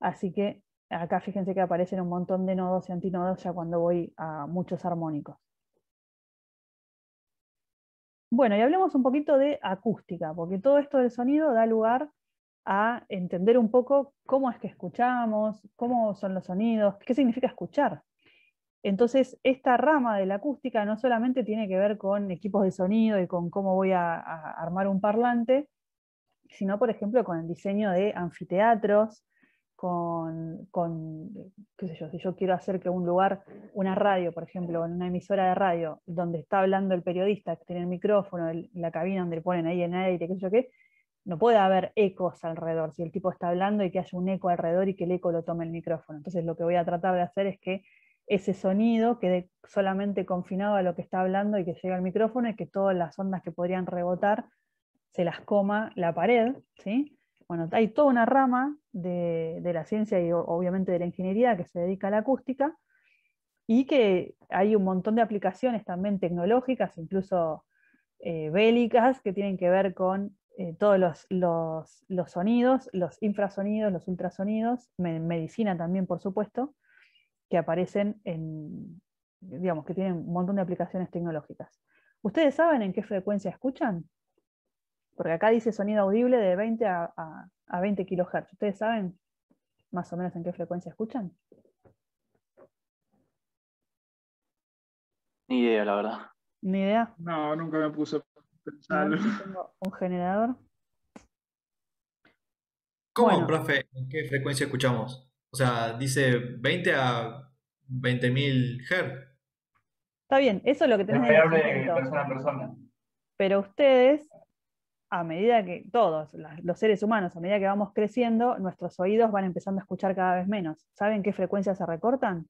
Speaker 1: Así que acá fíjense que aparecen un montón de nodos y antinodos ya cuando voy a muchos armónicos. Bueno, y hablemos un poquito de acústica, porque todo esto del sonido da lugar a entender un poco cómo es que escuchamos, cómo son los sonidos, qué significa escuchar. Entonces, esta rama de la acústica no solamente tiene que ver con equipos de sonido y con cómo voy a, armar un parlante, sino, por ejemplo, con el diseño de anfiteatros, con, qué sé yo, si yo quiero hacer que un lugar, una radio, por ejemplo, una emisora de radio, donde está hablando el periodista, que tiene el micrófono, la cabina donde le ponen ahí en aire, qué sé yo qué, no puede haber ecos alrededor, si el tipo está hablando y que haya un eco alrededor y que el eco lo tome el micrófono. Entonces lo que voy a tratar de hacer es que ese sonido quede solamente confinado a lo que está hablando y que llegue al micrófono y que todas las ondas que podrían rebotar se las coma la pared. ¿sí? Bueno, hay toda una rama de, la ciencia y obviamente de la ingeniería que se dedica a la acústica y que hay un montón de aplicaciones también tecnológicas, incluso eh, bélicas, que tienen que ver con eh, todos los, los, sonidos, los infrasonidos, los ultrasonidos, medicina también, por supuesto, que aparecen en, digamos, que tienen un montón de aplicaciones tecnológicas. ¿Ustedes saben en qué frecuencia escuchan? Porque acá dice sonido audible de 20 a, a, 20 kHz. ¿Ustedes saben más o menos en qué frecuencia escuchan?
Speaker 5: Ni idea, la verdad.
Speaker 1: Ni idea.
Speaker 3: No, nunca me puse a pensarlo.
Speaker 1: tengo un generador.
Speaker 6: ¿Cómo, profe? ¿En qué frecuencia escuchamos? O sea, dice 20 a 20.000 Hz.
Speaker 1: Está bien, eso es lo que tenés
Speaker 2: en persona a persona.
Speaker 1: Pero ustedes, a medida que todos, los seres humanos, a medida que vamos creciendo, nuestros oídos van empezando a escuchar cada vez menos. ¿Saben qué frecuencias se recortan?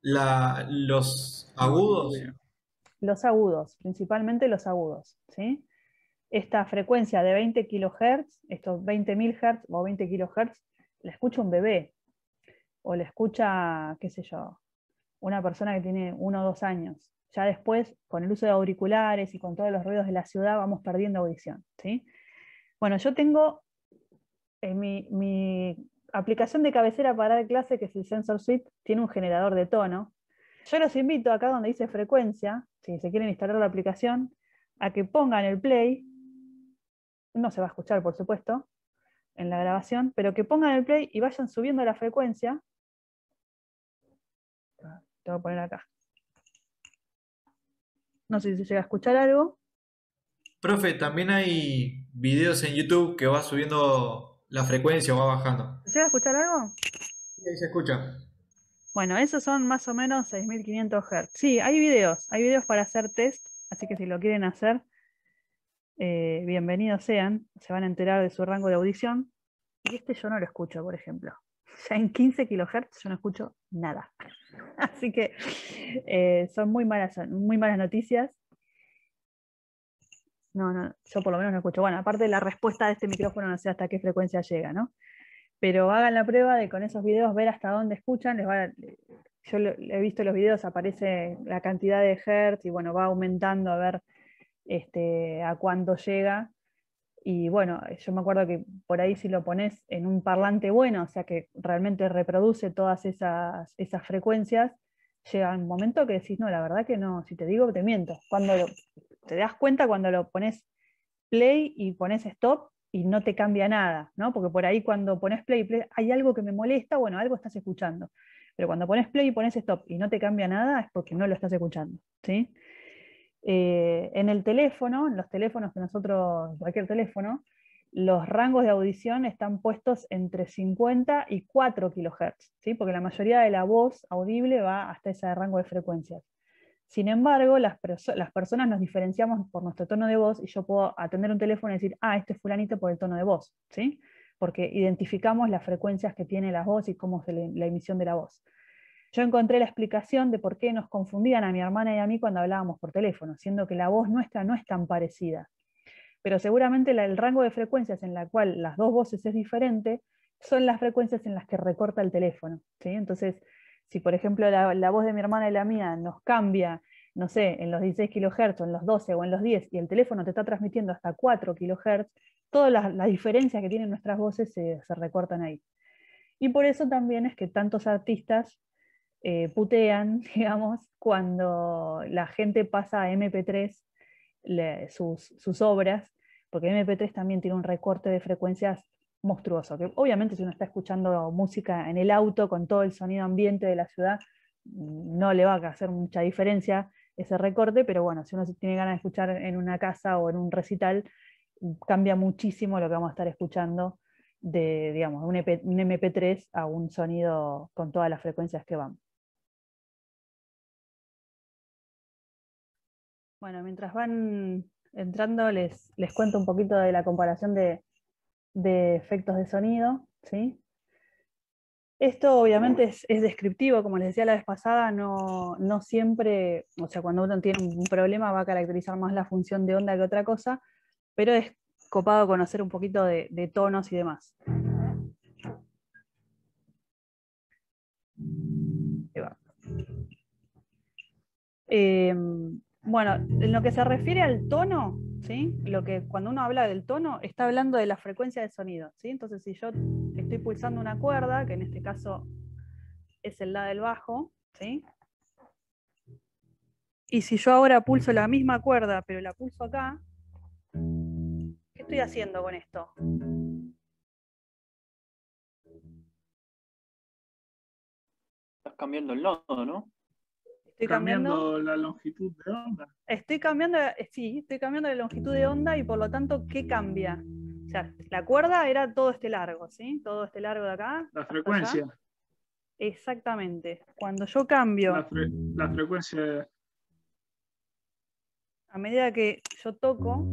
Speaker 6: los agudos.
Speaker 1: Los agudos, principalmente los agudos. ¿sí? esta frecuencia de 20 kHz, estos 20.000 Hz o 20 kHz, la escucha un bebé, o la escucha, qué sé yo, una persona que tiene uno o dos años. Ya después, con el uso de auriculares y con todos los ruidos de la ciudad, vamos perdiendo audición. ¿sí? Bueno, yo tengo en mi, mi aplicación de cabecera para dar clase, que es el Sensor Suite, tiene un generador de tono. Yo los invito acá donde dice frecuencia, si se quieren instalar la aplicación, a que pongan el play no se va a escuchar, por supuesto, en la grabación, pero que pongan el play y vayan subiendo la frecuencia. Te voy a poner acá. No sé si se llega a escuchar algo.
Speaker 6: Profe, también hay videos en YouTube que va subiendo la frecuencia o va bajando.
Speaker 1: ¿Se llega a escuchar algo?
Speaker 6: Sí, ahí se escucha.
Speaker 1: Bueno, esos son más o menos 6500 Hz. Sí, hay videos, hay videos para hacer test, así que si lo quieren hacer, eh, bienvenidos sean, se van a enterar de su rango de audición. Y este yo no lo escucho, por ejemplo. Ya en 15 kHz yo no escucho nada. [laughs] Así que eh, son muy malas, muy malas noticias. No, no, yo por lo menos no escucho. Bueno, aparte la respuesta de este micrófono, no sé hasta qué frecuencia llega, ¿no? Pero hagan la prueba de con esos videos ver hasta dónde escuchan. yo he visto los videos, aparece la cantidad de hertz y bueno, va aumentando a ver este, a cuánto llega. Y bueno, yo me acuerdo que por ahí si lo pones en un parlante bueno, o sea que realmente reproduce todas esas, esas frecuencias, llega un momento que decís, no, la verdad que no, si te digo, te miento. Cuando te das cuenta cuando lo pones play y pones stop y no te cambia nada, ¿no? Porque por ahí cuando pones play, play hay algo que me molesta, bueno, algo estás escuchando. Pero cuando pones play y pones stop y no te cambia nada, es porque no lo estás escuchando, ¿sí? Eh, en el teléfono, en los teléfonos que nosotros, cualquier teléfono, los rangos de audición están puestos entre 50 y 4 kHz, ¿sí? porque la mayoría de la voz audible va hasta ese rango de frecuencias. Sin embargo, las, las, personas nos diferenciamos por nuestro tono de voz y yo puedo atender un teléfono y decir, ah, este es fulanito por el tono de voz, ¿sí? porque identificamos las frecuencias que tiene la voz y cómo es la emisión de la voz. Yo encontré la explicación de por qué nos confundían a mi hermana y a mí cuando hablábamos por teléfono, siendo que la voz nuestra no es tan parecida. Pero seguramente el rango de frecuencias en la cual las dos voces es diferente son las frecuencias en las que recorta el teléfono. ¿sí? Entonces, si por ejemplo la, voz de mi hermana y la mía nos cambia, no sé, en los 16 kHz en los 12 o en los 10 y el teléfono te está transmitiendo hasta 4 kHz, todas las, diferencias que tienen nuestras voces se recortan ahí. Y por eso también es que tantos artistas eh, putean, [laughs] digamos, cuando la gente pasa a MP3 sus, obras, porque MP3 también tiene un recorte de frecuencias monstruoso, que obviamente si uno está escuchando música en el auto con todo el sonido ambiente de la ciudad, no le va a hacer mucha diferencia ese recorte, pero bueno, si uno tiene ganas de escuchar en una casa o en un recital, cambia muchísimo lo que vamos a estar escuchando de, digamos, un, un MP3 a un sonido con todas las frecuencias que van. Bueno, mientras van entrando, les, les cuento un poquito de la comparación de, efectos de sonido. ¿sí? Esto obviamente es, descriptivo, como les decía la vez pasada, no, siempre, o sea, cuando uno tiene un problema va a caracterizar más la función de onda que otra cosa, pero es copado conocer un poquito de, tonos y demás. Eh, bueno, en lo que se refiere al tono, ¿sí? Lo que cuando uno habla del tono, está hablando de la frecuencia de sonido, ¿sí? Entonces, si yo estoy pulsando una cuerda, que en este caso es el la del bajo, ¿sí? Y si yo ahora pulso la misma cuerda, pero la pulso acá, ¿qué estoy haciendo con esto?
Speaker 5: Estás cambiando el nodo, ¿no?
Speaker 3: Estoy cambiando, la longitud de onda.
Speaker 1: Estoy cambiando, eh, sí, estoy cambiando la longitud de onda y por lo tanto, ¿qué cambia? O sea, la cuerda era todo este largo, ¿sí? Todo este largo de acá.
Speaker 3: La frecuencia.
Speaker 1: Exactamente. Cuando yo cambio.
Speaker 3: La, frecuencia.
Speaker 1: A medida que yo toco,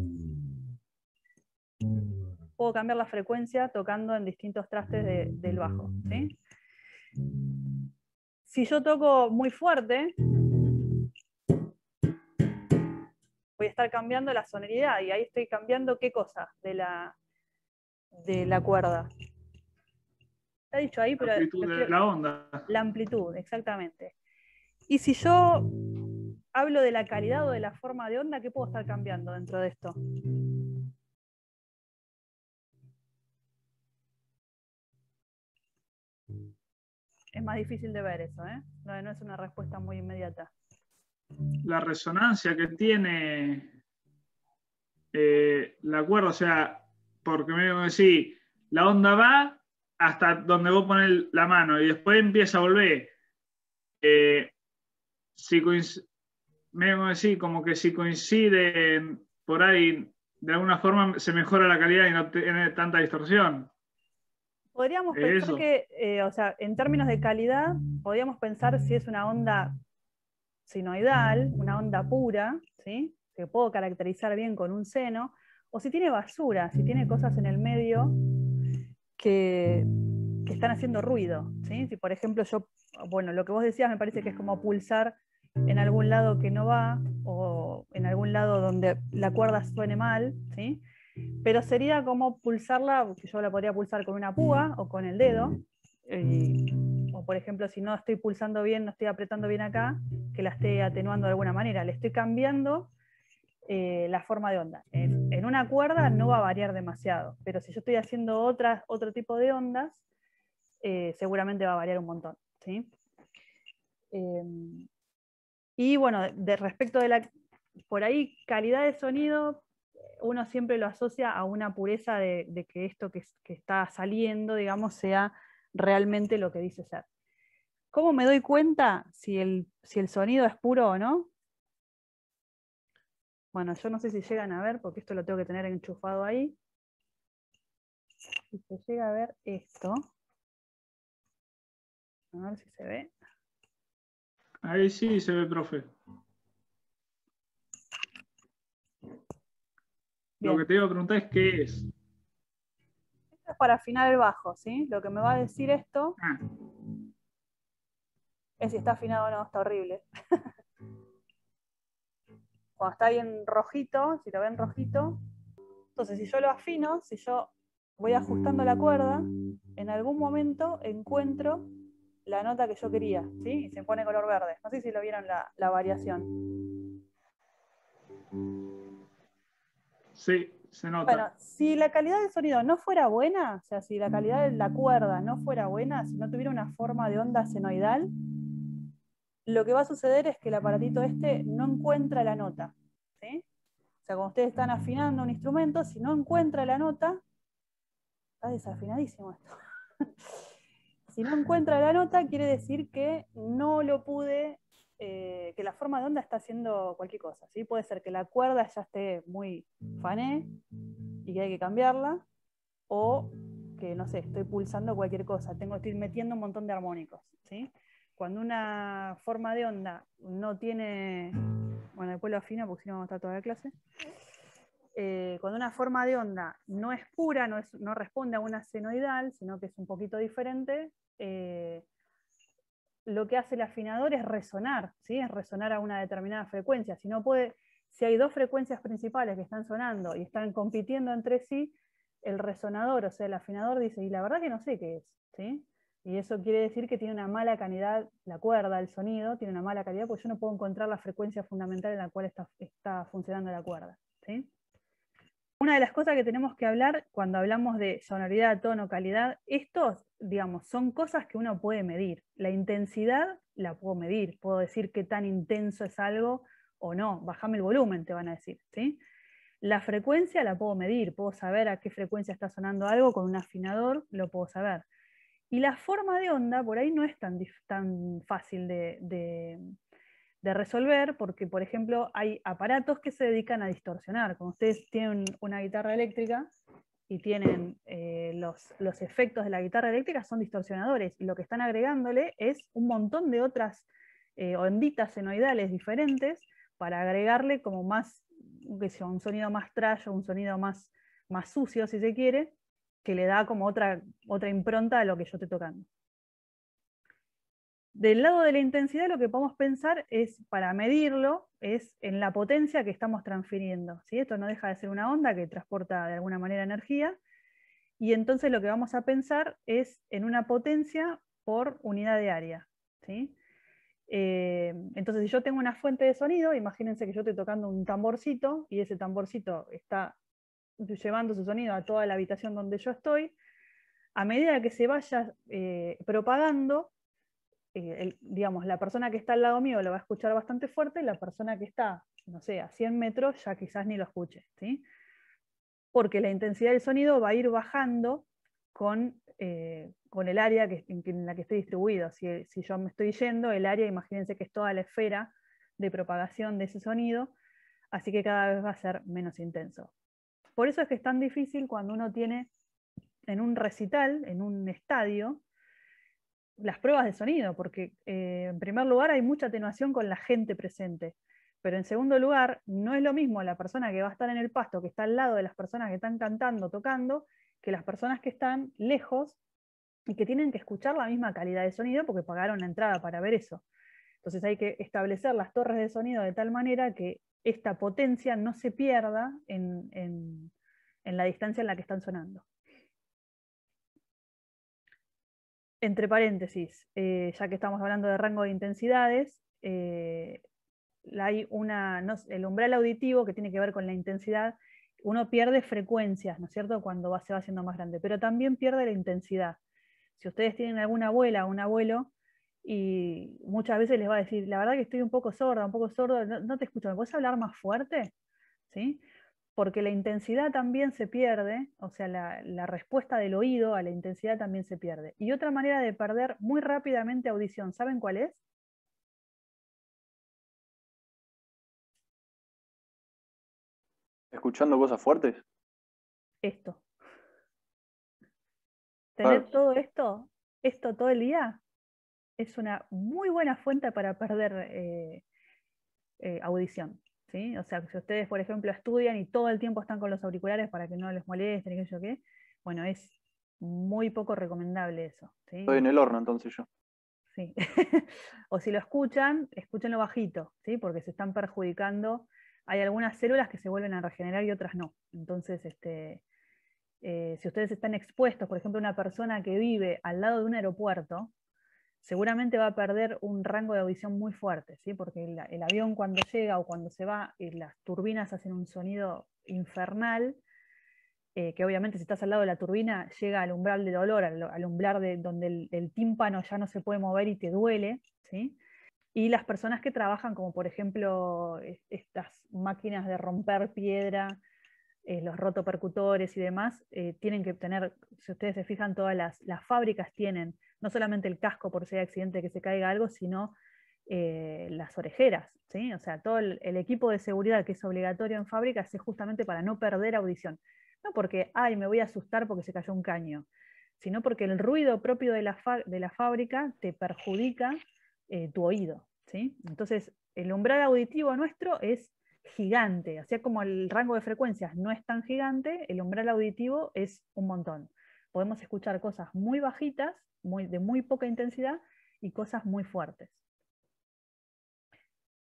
Speaker 1: puedo cambiar la frecuencia tocando en distintos trastes del bajo, ¿sí? Si yo toco muy fuerte, voy a estar cambiando la sonoridad y ahí estoy cambiando qué cosa de la, de la cuerda. Está dicho ahí, pero...
Speaker 3: La amplitud de la onda.
Speaker 1: La amplitud, exactamente. Y si yo hablo de la calidad o de la forma de onda, ¿qué puedo estar cambiando dentro de esto? Es más difícil de ver eso, ¿eh? No, no es una respuesta muy inmediata
Speaker 3: la resonancia que tiene eh, la cuerda, o sea, porque me digo decir, la onda va hasta donde vos pones la mano y después empieza a volver. Eh, si me decir, como que si coincide por ahí, de alguna forma se mejora la calidad y no tiene tanta distorsión.
Speaker 1: Podríamos pensar que, eh, o sea, en términos de calidad, podríamos pensar si es una onda sinoidal, una onda pura, ¿sí? que puedo caracterizar bien con un seno, o si tiene basura, si tiene cosas en el medio que, están haciendo ruido. ¿sí? Si por ejemplo yo, bueno, lo que vos decías me parece que es como pulsar en algún lado que no va o en algún lado donde la cuerda suene mal, ¿sí? pero sería como pulsarla, que yo la podría pulsar con una púa o con el dedo, o por ejemplo si no estoy pulsando bien, no estoy apretando bien acá, que la esté atenuando de alguna manera, le estoy cambiando eh, la forma de onda. En, una cuerda no va a variar demasiado, pero si yo estoy haciendo otras, otro tipo de ondas, eh, seguramente va a variar un montón. ¿sí? Em, y bueno, de respecto de la, por ahí, calidad de sonido, uno siempre lo asocia a una pureza de, que esto que, que, está saliendo, digamos, sea realmente lo que dice ser. ¿Cómo me doy cuenta si el, si el sonido es puro o no? Bueno, yo no sé si llegan a ver, porque esto lo tengo que tener enchufado ahí. Si se llega a ver esto. A ver si se ve.
Speaker 3: Ahí sí se ve, profe. Lo que te iba a preguntar es qué es.
Speaker 1: Para afinar el bajo, ¿sí? Lo que me va a decir esto ah. es si está afinado o no, está horrible. [laughs] cuando está bien rojito, si lo ven rojito, entonces si yo lo afino, si yo voy ajustando la cuerda, en algún momento encuentro la nota que yo quería, ¿sí? Y se pone color verde. No sé si lo vieron la, la variación.
Speaker 3: Sí,
Speaker 1: Bueno, si la calidad del sonido no fuera buena, o sea, si la calidad de la cuerda no fuera buena, si no tuviera una forma de onda senoidal, lo que va a suceder es que el aparatito este no encuentra la nota. O sea, cuando ustedes están afinando un instrumento, si no encuentra la nota, está desafinadísimo esto. [laughs] si no encuentra la nota, quiere decir que no lo pude, eh, que la forma de onda está haciendo cualquier cosa. ¿sí? Puede ser que la cuerda ya esté muy fané y que hay que cambiarla, o que, no sé, estoy pulsando cualquier cosa, tengo, estoy metiendo un montón de armónicos. ¿sí? cuando una forma de onda no tiene, bueno, después lo afino porque si no vamos a estar toda la clase, eh, cuando una forma de onda no es pura, no, no, responde a una senoidal, sino que es un poquito diferente, eh, lo que hace el afinador es resonar, ¿sí? es resonar a una determinada frecuencia. Si, no puede, si hay dos frecuencias principales que están sonando y están compitiendo entre sí, el resonador, o sea, el afinador dice, y la verdad que no sé qué es. ¿sí? Y eso quiere decir que tiene una mala calidad, la cuerda, el sonido, tiene una mala calidad porque yo no puedo encontrar la frecuencia fundamental en la cual está, funcionando la cuerda. Una de las cosas que tenemos que hablar cuando hablamos de sonoridad, tono, calidad, estos, digamos, son cosas que uno puede medir. La intensidad la puedo medir, puedo decir qué tan intenso es algo o no, bajame el volumen, te van a decir. ¿sí? La frecuencia la puedo medir, puedo saber a qué frecuencia está sonando algo con un afinador, lo puedo saber. Y la forma de onda por ahí no es tan, tan fácil de, resolver porque, por ejemplo, hay aparatos que se dedican a distorsionar. Como ustedes tienen una guitarra eléctrica y tienen eh, los, los, efectos de la guitarra eléctrica son distorsionadores y lo que están agregándole es un montón de otras eh, onditas senoidales diferentes para agregarle como más, que sea, un sonido más trash o un sonido más, más sucio, si se quiere, que le da como otra, otra impronta a lo que yo estoy tocando. Del lado de la intensidad lo que podemos pensar es, para medirlo, es en la potencia que estamos transfiriendo. ¿sí? Esto no deja de ser una onda que transporta de alguna manera energía, y entonces lo que vamos a pensar es en una potencia por unidad de área. ¿sí? Eh, entonces, si yo tengo una fuente de sonido, imagínense que yo estoy tocando un tamborcito y ese tamborcito está llevando su sonido a toda la habitación donde yo estoy, a medida que se vaya eh, propagando, eh, digamos, la persona que está al lado mío lo va a escuchar bastante fuerte, la persona que está, no sé, a 100 metros ya quizás ni lo escuche, ¿sí? Porque la intensidad del sonido va a ir bajando con, eh, con el área que, en, la que estoy distribuido. Si, si yo me estoy yendo, el área, imagínense que es toda la esfera de propagación de ese sonido, así que cada vez va a ser menos intenso. Por eso es que es tan difícil cuando uno tiene en un recital, en un estadio, las pruebas de sonido, porque eh, en primer lugar hay mucha atenuación con la gente presente, Pero en segundo lugar, no es lo mismo la persona que va a estar en el pasto, que está al lado de las personas que están cantando, tocando, que las personas que están lejos y que tienen que escuchar la misma calidad de sonido porque pagaron la entrada para ver eso. Entonces hay que establecer las torres de sonido de tal manera que esta potencia no se pierda en, la distancia en la que están sonando. Entre paréntesis, eh, ya que estamos hablando de rango de intensidades, eh, hay una, el umbral auditivo que tiene que ver con la intensidad, uno pierde frecuencias, ¿no es cierto?, cuando se va haciendo más grande, pero también pierde la intensidad. Si ustedes tienen alguna abuela o un abuelo, y muchas veces les va a decir, la verdad que estoy un poco sorda, un poco sordo, no, te escucho, ¿me puedes hablar más fuerte? ¿Sí? Porque la intensidad también se pierde, o sea, la, la, respuesta del oído a la intensidad también se pierde. Y otra manera de perder muy rápidamente audición, ¿saben cuál es?
Speaker 5: ¿Escuchando cosas fuertes?
Speaker 1: Esto. Tener todo esto, esto todo el día, es una muy buena fuente para perder eh, eh, audición. ¿Sí? O sea, si ustedes, por ejemplo, estudian y todo el tiempo están con los auriculares para que no les molesten y qué yo qué, bueno, es muy poco recomendable eso.
Speaker 5: Estoy en el horno entonces yo.
Speaker 1: Sí. [laughs] o si lo escuchan, escúchenlo bajito, ¿sí? porque se están perjudicando hay algunas células que se vuelven a regenerar y otras no. Entonces, este, eh, si ustedes están expuestos, por ejemplo, una persona que vive al lado de un aeropuerto, seguramente va a perder un rango de audición muy fuerte, ¿sí? porque el, avión cuando llega o cuando se va, y las turbinas hacen un sonido infernal, eh, que obviamente si estás al lado de la turbina llega al umbral de dolor, al, umbral de donde el, tímpano ya no se puede mover y te duele. ¿sí? Y las personas que trabajan, como por ejemplo estas máquinas de romper piedra, eh, los rotopercutores y demás, eh, tienen que tener, si ustedes se fijan, todas las, fábricas tienen no solamente el casco por si hay accidente que se caiga algo, sino eh, las orejeras. ¿sí? O sea, todo el, equipo de seguridad que es obligatorio en fábricas es justamente para no perder audición. No porque, ay, me voy a asustar porque se cayó un caño, sino porque el ruido propio de la, de la fábrica te perjudica eh, tu oído. ¿sí? Entonces, el umbral auditivo nuestro es gigante, así como el rango de frecuencias no es tan gigante, el umbral auditivo es un montón. Podemos escuchar cosas muy bajitas, muy, de muy poca intensidad, y cosas muy fuertes.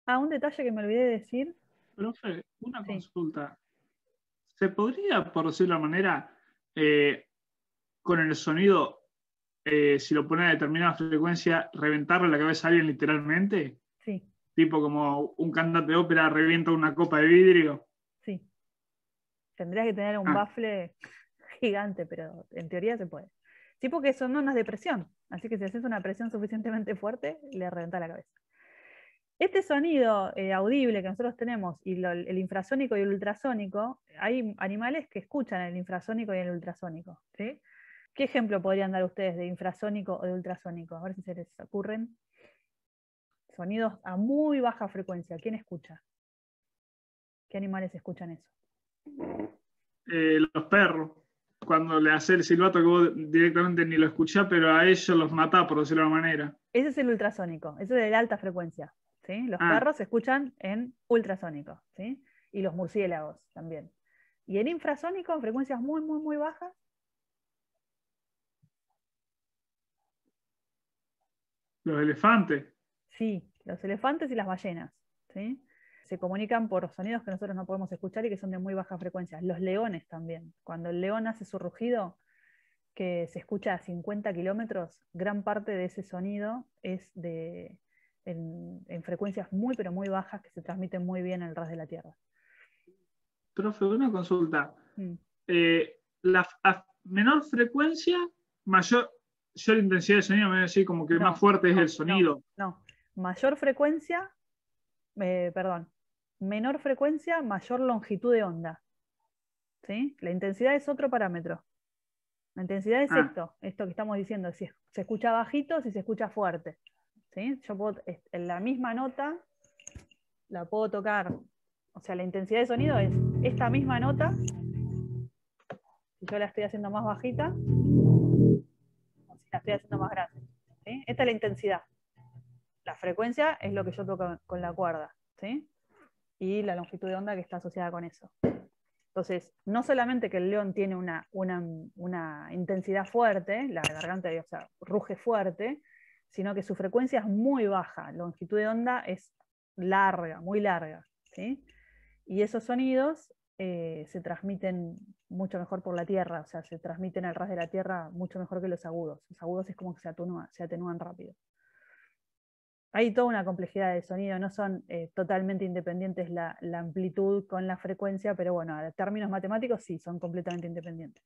Speaker 1: Ah, un detalle que me olvidé de decir.
Speaker 3: Profe, una consulta. ¿Se podría, por decirlo de manera, eh, con el sonido eh, si lo pone a determinada frecuencia, reventarle la cabeza a alguien literalmente?
Speaker 1: Sí.
Speaker 3: Tipo como un cantante de ópera revienta una copa de vidrio.
Speaker 1: Sí. Tendrías que tener un ah. bafle gigante, pero en teoría se puede. Sí, porque eso no, es de presión. Así que si haces una presión suficientemente fuerte, le reventa la cabeza. Este sonido eh, audible que nosotros tenemos, y el infrasónico y el ultrasónico, hay animales que escuchan el infrasónico y el ultrasónico. ¿Qué ejemplo podrían dar ustedes de infrasónico o de ultrasónico? A ver si se les ocurren. Sonidos a muy baja frecuencia. ¿Quién escucha? ¿Qué animales escuchan eso?
Speaker 3: Eh, los perros. Cuando le hace el silbato que vos directamente ni lo escuchás, pero a ellos los matás, por decirlo de alguna manera.
Speaker 1: Ese es el ultrasónico, ese es de alta frecuencia. ¿sí? Los ah. perros se escuchan en ultrasónico, ¿sí? y los murciélagos también. Y el infrasónico, en frecuencias muy, muy, muy bajas,
Speaker 3: Los elefantes.
Speaker 1: Sí, los elefantes y las ballenas. ¿sí? Se comunican por sonidos que nosotros no podemos escuchar y que son de muy baja frecuencia. Los leones también. Cuando el león hace su rugido, que se escucha a 50 kilómetros, gran parte de ese sonido es de, en, frecuencias muy, pero muy bajas que se transmiten muy bien en el ras de la Tierra.
Speaker 3: Profe, una consulta. Mm. Eh, la menor frecuencia, mayor, mayor intensidad de sonido, me voy a decir como que más fuerte es el sonido.
Speaker 1: No, mayor frecuencia, eh, perdón, menor frecuencia, mayor longitud de onda. ¿Sí? La intensidad es otro parámetro. La intensidad es ah. esto, esto que estamos diciendo, si se escucha bajito, si se escucha fuerte. ¿Sí? Yo puedo, en la misma nota, la puedo tocar, o sea, la intensidad de sonido es esta misma nota, si yo la estoy haciendo más bajita, la estoy haciendo más grande. Esta es la intensidad. La frecuencia es lo que yo toco con la cuerda. ¿sí? Y la longitud de onda que está asociada con eso. Entonces, no solamente que el león tiene una, una, intensidad fuerte, la garganta o sea, ruge fuerte, sino que su frecuencia es muy baja, longitud de onda es larga, muy larga. ¿sí? Y esos sonidos eh, se transmiten mucho mejor por la tierra, o sea, se transmiten al ras de la tierra mucho mejor que los agudos. Los agudos es como que se, se atenúan rápido. Hay toda una complejidad de sonido, no son eh, totalmente independientes la, amplitud con la frecuencia, pero bueno, a términos matemáticos sí, son completamente independientes.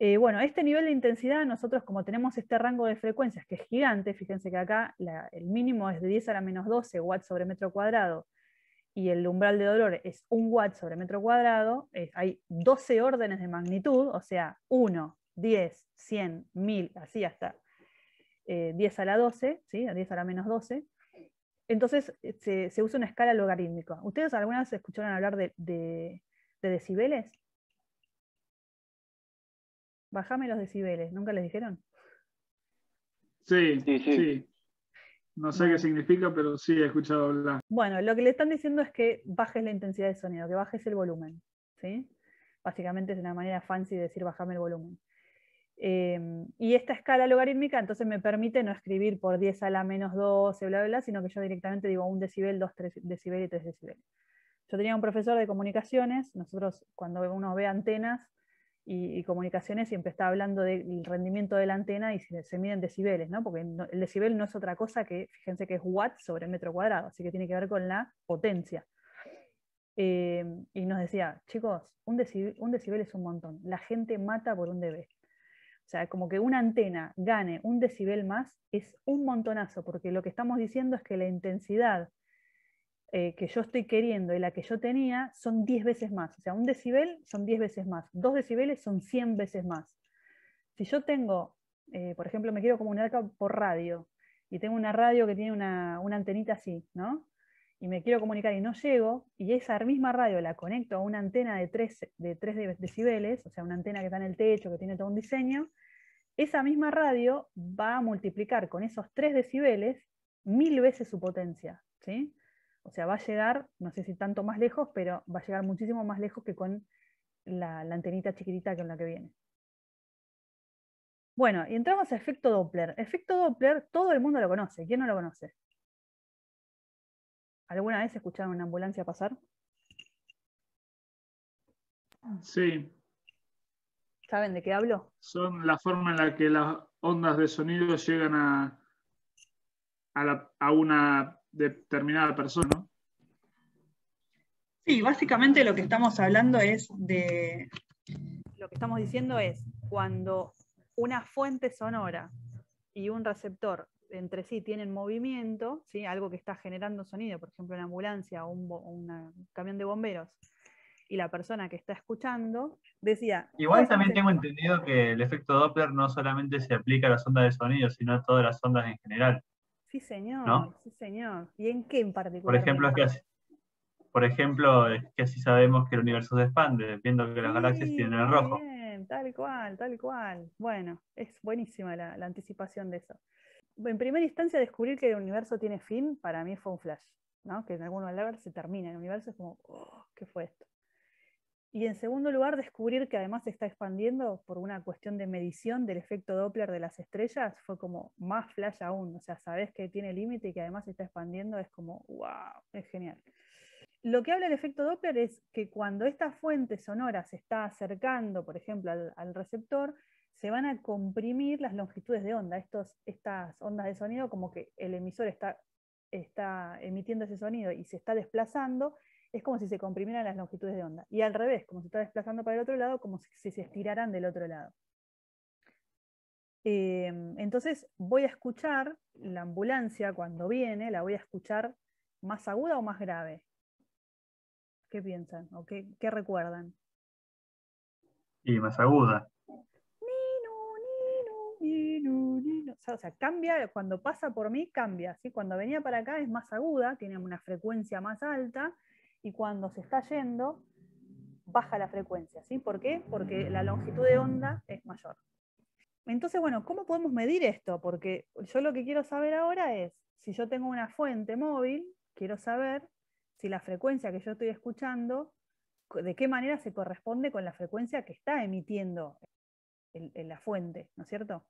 Speaker 1: Eh, bueno, este nivel de intensidad, nosotros como tenemos este rango de frecuencias que es gigante, fíjense que acá el mínimo es de 10 a la menos 12 watts sobre metro cuadrado, y el umbral de dolor es 1 watt sobre metro cuadrado, hay 12 órdenes de magnitud, o sea, 1, 10, 100, 1000, así hasta 10 eh, a la 12, ¿sí? a 10 a la menos 12. Entonces eh, se, usa una escala logarítmica. ¿Ustedes alguna vez escucharon hablar de, decibeles? Bajame los decibeles, ¿nunca les dijeron?
Speaker 3: Sí, sí, sí. No sé qué significa, pero sí he escuchado hablar.
Speaker 1: Bueno, lo que le están diciendo es que bajes la intensidad de sonido, que bajes el volumen. ¿sí? Básicamente es una manera fancy de decir bajame el volumen. Em, y esta escala logarítmica entonces me permite no escribir por 10 a la menos 12, bla, bla, bla, sino que yo directamente digo un decibel, dos decibel y tres decibeles. Yo tenía un profesor de comunicaciones, nosotros cuando uno ve antenas, y, comunicaciones siempre está hablando del rendimiento de la antena y se, se miden decibeles, ¿no? porque el decibel no es otra cosa que, fíjense que es watts sobre metro cuadrado, así que tiene que ver con la potencia. Eh, y nos decía, chicos, un decibel, un decibel es un montón, la gente mata por un dB. O sea, como que una antena gane un decibel más es un montonazo, porque lo que estamos diciendo es que la intensidad eh, que yo estoy queriendo y la que yo tenía son 10 veces más. O sea, un decibel son 10 veces más, dos decibeles son 100 veces más. Si yo tengo, eh, por ejemplo, me quiero comunicar por radio y tengo una radio que tiene una, antenita así, ¿no? Y me quiero comunicar y no llego, y esa misma radio la conecto a una antena de 3, de 3 decibeles, o sea, una antena que está en el techo, que tiene todo un diseño, esa misma radio va a multiplicar con esos 3 decibeles mil veces su potencia, ¿sí? O sea, va a llegar, no sé si tanto más lejos, pero va a llegar muchísimo más lejos que con la, antenita chiquitita con la que viene. Bueno, y entramos a efecto Doppler. Efecto Doppler, todo el mundo lo conoce. ¿Quién no lo conoce? ¿Alguna vez escucharon una ambulancia pasar?
Speaker 3: Sí.
Speaker 1: ¿Saben de qué hablo?
Speaker 3: Son la forma en la que las ondas de sonido llegan a, a una determinada persona.
Speaker 1: Sí, básicamente lo que estamos hablando es de... Lo que estamos diciendo es cuando una fuente sonora y un receptor entre sí tienen movimiento, ¿sí? algo que está generando sonido, por ejemplo una ambulancia o un, camión de bomberos, y la persona que está escuchando decía...
Speaker 7: Igual también tengo entendido que el efecto Doppler no solamente se aplica a las ondas de sonido, sino a todas las ondas en general.
Speaker 1: Sí, señor, sí, señor. ¿Y en qué en particular?
Speaker 7: Por ejemplo, es que así, por ejemplo, es que así sabemos que el universo se expande, viendo que las galaxias tienen el rojo.
Speaker 1: Bien, tal cual, tal cual. Bueno, es buenísima la, anticipación de eso. En primera instancia, descubrir que el universo tiene fin, para mí fue un flash, ¿no? Que en algún lugar se termina. El universo es como, oh, ¿qué fue esto? Y en segundo lugar, descubrir que además se está expandiendo por una cuestión de medición del efecto Doppler de las estrellas fue como más flash aún. O sea, sabes que tiene límite y que además se está expandiendo, es como, wow, es genial. Lo que habla el efecto Doppler es que cuando esta fuente sonora se está acercando, por ejemplo, al, receptor, se van a comprimir las longitudes de onda. Estos, estas ondas de sonido, como que el emisor está, está emitiendo ese sonido y se está desplazando, es como si se comprimieran las longitudes de onda. Y al revés, como se está desplazando para el otro lado, como si se estiraran del otro lado. Em, entonces voy a escuchar la ambulancia cuando viene, la voy a escuchar más aguda o más grave. ¿Qué piensan? ¿O qué, recuerdan?
Speaker 7: Y más aguda.
Speaker 1: O sea, cambia, cuando pasa por mí, cambia. ¿sí? Cuando venía para acá es más aguda, tiene una frecuencia más alta, y cuando se está yendo, baja la frecuencia. ¿sí? ¿Por qué? Porque la longitud de onda es mayor. Entonces, bueno, ¿cómo podemos medir esto? Porque yo lo que quiero saber ahora es, si yo tengo una fuente móvil, quiero saber si la frecuencia que yo estoy escuchando, de qué manera se corresponde con la frecuencia que está emitiendo en la fuente, ¿no es cierto?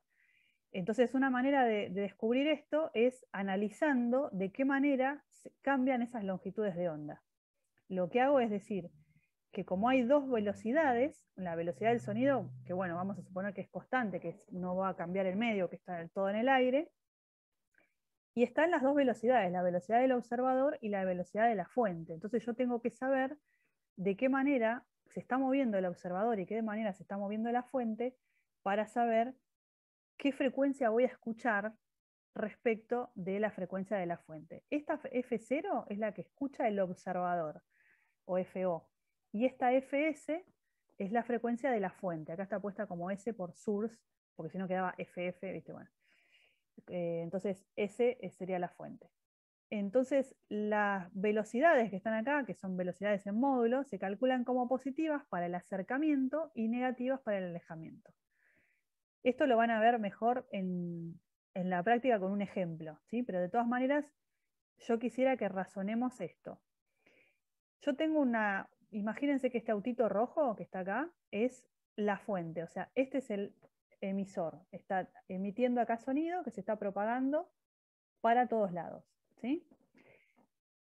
Speaker 1: Entonces, una manera de, descubrir esto es analizando de qué manera cambian esas longitudes de onda. Lo que hago es decir que como hay dos velocidades, la velocidad del sonido, que bueno, vamos a suponer que es constante, que no va a cambiar el medio, que está todo en el aire, y están las dos velocidades, la velocidad del observador y la velocidad de la fuente. Entonces yo tengo que saber de qué manera se está moviendo el observador y qué manera se está moviendo la fuente para saber qué frecuencia voy a escuchar respecto de la frecuencia de la fuente. Esta F0 es la que escucha el observador, o FO, y esta FS es la frecuencia de la fuente. Acá está puesta como S por source, porque si no quedaba FF, ¿viste? Bueno. Eh, entonces, S sería la fuente. Entonces, las velocidades que están acá, que son velocidades en módulo, se calculan como positivas para el acercamiento y negativas para el alejamiento. Esto lo van a ver mejor en, la práctica con un ejemplo, ¿sí? pero de todas maneras, yo quisiera que razonemos esto. Yo tengo una, imagínense que este autito rojo que está acá es la fuente, o sea, este es el emisor, está emitiendo acá sonido que se está propagando para todos lados. ¿sí?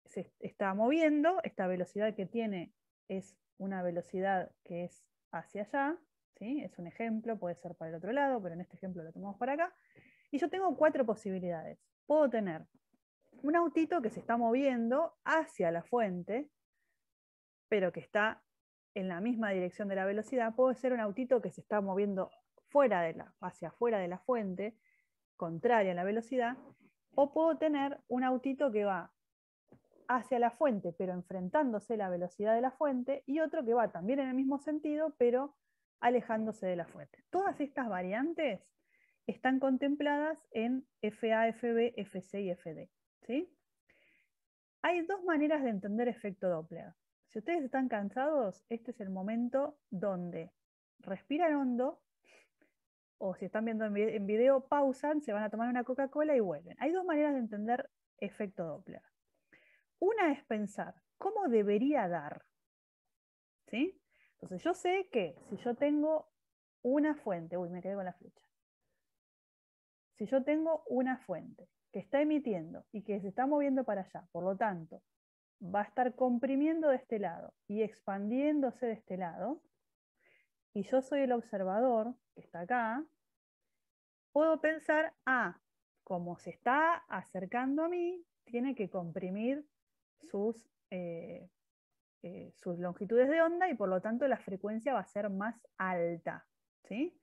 Speaker 1: Se está moviendo, esta velocidad que tiene es una velocidad que es hacia allá, es un ejemplo, puede ser para el otro lado, pero en este ejemplo lo tomamos para acá. Y yo tengo cuatro posibilidades. Puedo tener un autito que se está moviendo hacia la fuente, pero que está en la misma dirección de la velocidad. Puede ser un autito que se está moviendo fuera de la, hacia afuera de la fuente, contraria a la velocidad. O puedo tener un autito que va hacia la fuente, pero enfrentándose la velocidad de la fuente, y otro que va también en el mismo sentido, pero alejándose de la fuente. Todas estas variantes están contempladas en FA, FB, FC y FD. ¿sí? Hay dos maneras de entender efecto Doppler. Si ustedes están cansados, este es el momento donde respiran hondo, o si están viendo en video, pausan, se van a tomar una Coca-Cola y vuelven. Hay dos maneras de entender efecto Doppler. Una es pensar, ¿cómo debería dar? ¿Sí? Entonces yo sé que si yo tengo una fuente, uy, me quedé con la flecha. Si yo tengo una fuente que está emitiendo y que se está moviendo para allá, por lo tanto, va a estar comprimiendo de este lado y expandiéndose de este lado, y yo soy el observador que está acá, puedo pensar, ah, como se está acercando a mí, tiene que comprimir sus eh, eh, sus longitudes de onda y por lo tanto la frecuencia va a ser más alta. ¿sí?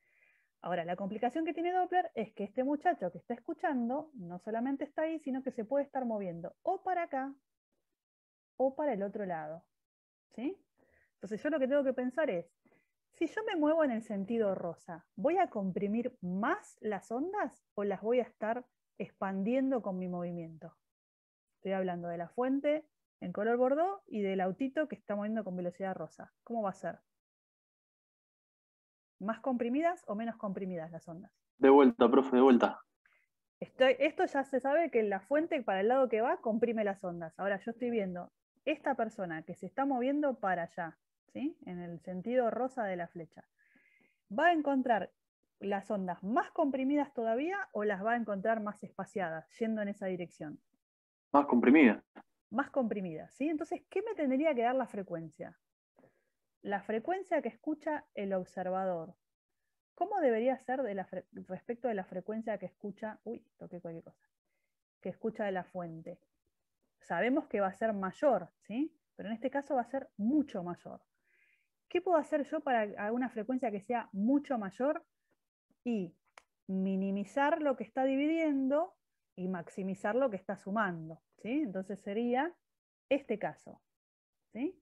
Speaker 1: Ahora, la complicación que tiene Doppler es que este muchacho que está escuchando no solamente está ahí, sino que se puede estar moviendo o para acá o para el otro lado. ¿sí? Entonces yo lo que tengo que pensar es, si yo me muevo en el sentido rosa, ¿voy a comprimir más las ondas o las voy a estar expandiendo con mi movimiento? Estoy hablando de la fuente en color bordeaux y del autito que está moviendo con velocidad rosa. ¿Cómo va a ser? ¿Más comprimidas o menos comprimidas las ondas?
Speaker 5: De vuelta, profe, de vuelta.
Speaker 1: esto ya se sabe que la fuente para el lado que va comprime las ondas. Ahora yo estoy viendo esta persona que se está moviendo para allá, ¿sí? en el sentido rosa de la flecha. ¿Va a encontrar las ondas más comprimidas todavía o las va a encontrar más espaciadas, yendo en esa dirección?
Speaker 5: Más comprimidas
Speaker 1: más comprimida. ¿sí? Entonces, ¿qué me tendría que dar la frecuencia? La frecuencia que escucha el observador. ¿Cómo debería ser respecto de la frecuencia que escucha, uy, toqué cualquier cosa, que escucha de la fuente? Sabemos que va a ser mayor, ¿sí? Pero en este caso va a ser mucho mayor. ¿Qué puedo hacer yo para una frecuencia que sea mucho mayor? Y minimizar lo que está dividiendo y maximizar lo que está sumando. ¿Sí? Entonces sería este caso. ¿sí?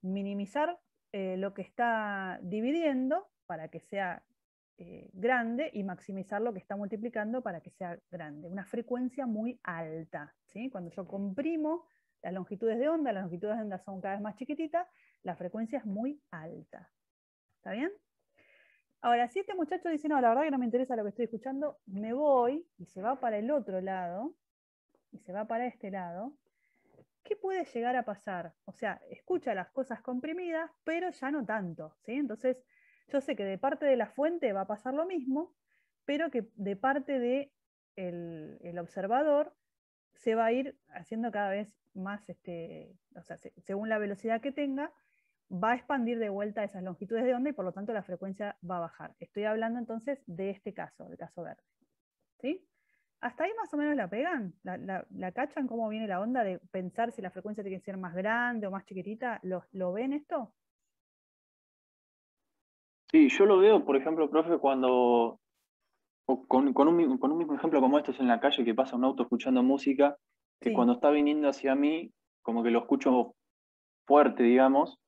Speaker 1: Minimizar eh, lo que está dividiendo para que sea eh, grande y maximizar lo que está multiplicando para que sea grande. Una frecuencia muy alta. ¿sí? Cuando yo comprimo las longitudes de onda, las longitudes de onda son cada vez más chiquititas, la frecuencia es muy alta. ¿Está bien? Ahora, si este muchacho dice, no, la verdad que no me interesa lo que estoy escuchando, me voy y se va para el otro lado, y se va para este lado, ¿qué puede llegar a pasar? O sea, escucha las cosas comprimidas, pero ya no tanto, ¿sí? Entonces, yo sé que de parte de la fuente va a pasar lo mismo, pero que de parte del de el observador se va a ir haciendo cada vez más, este, o sea, según la velocidad que tenga, va a expandir de vuelta esas longitudes de onda y por lo tanto la frecuencia va a bajar. Estoy hablando entonces de este caso, del caso verde. ¿Sí? ¿Hasta ahí más o menos la pegan? ¿La, cachan cómo viene la onda de pensar si la frecuencia tiene que ser más grande o más chiquitita? ¿Lo, lo ven esto?
Speaker 5: Sí, yo lo veo, por ejemplo, profe, cuando con, con, un, con, un, mismo ejemplo como este es en la calle que pasa un auto escuchando música, que cuando está viniendo hacia mí, como que lo escucho fuerte, digamos,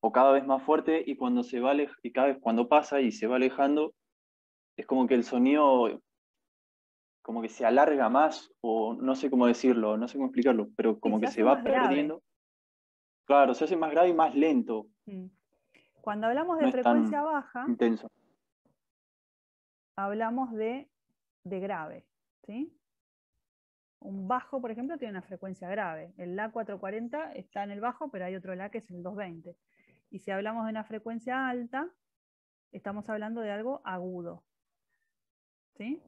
Speaker 5: o cada vez más fuerte, y cuando se va y cada vez cuando pasa y se va alejando, es como que el sonido como que se alarga más, o no sé cómo decirlo, no sé cómo explicarlo, pero como que se va perdiendo. Claro, se hace más grave y más lento. Mm.
Speaker 1: Cuando hablamos de frecuencia baja,
Speaker 5: intenso.
Speaker 1: hablamos de, de grave, ¿sí? Un bajo, por ejemplo, tiene una frecuencia grave. El La 440 está en el bajo, pero hay otro La que es el 220. Y si hablamos de una frecuencia alta, estamos hablando de algo agudo. ¿Sí?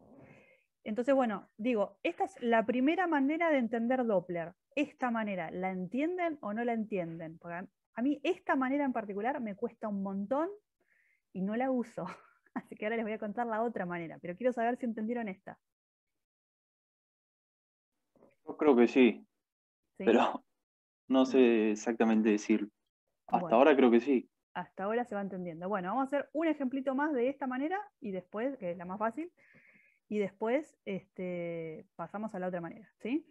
Speaker 1: Entonces, bueno, digo, esta es la primera manera de entender Doppler. Esta manera, ¿la entienden o no la entienden? Porque a mí esta manera en particular me cuesta un montón y no la uso. [laughs] Así que ahora les voy a contar la otra manera, pero quiero saber si entendieron esta.
Speaker 5: Yo creo que sí, pero [laughs] no sé exactamente decir. Hasta ahora creo que sí.
Speaker 1: Hasta ahora se va entendiendo. Bueno, vamos a hacer un ejemplito más de esta manera y después, que es la más fácil, y después este, pasamos a la otra manera. ¿sí?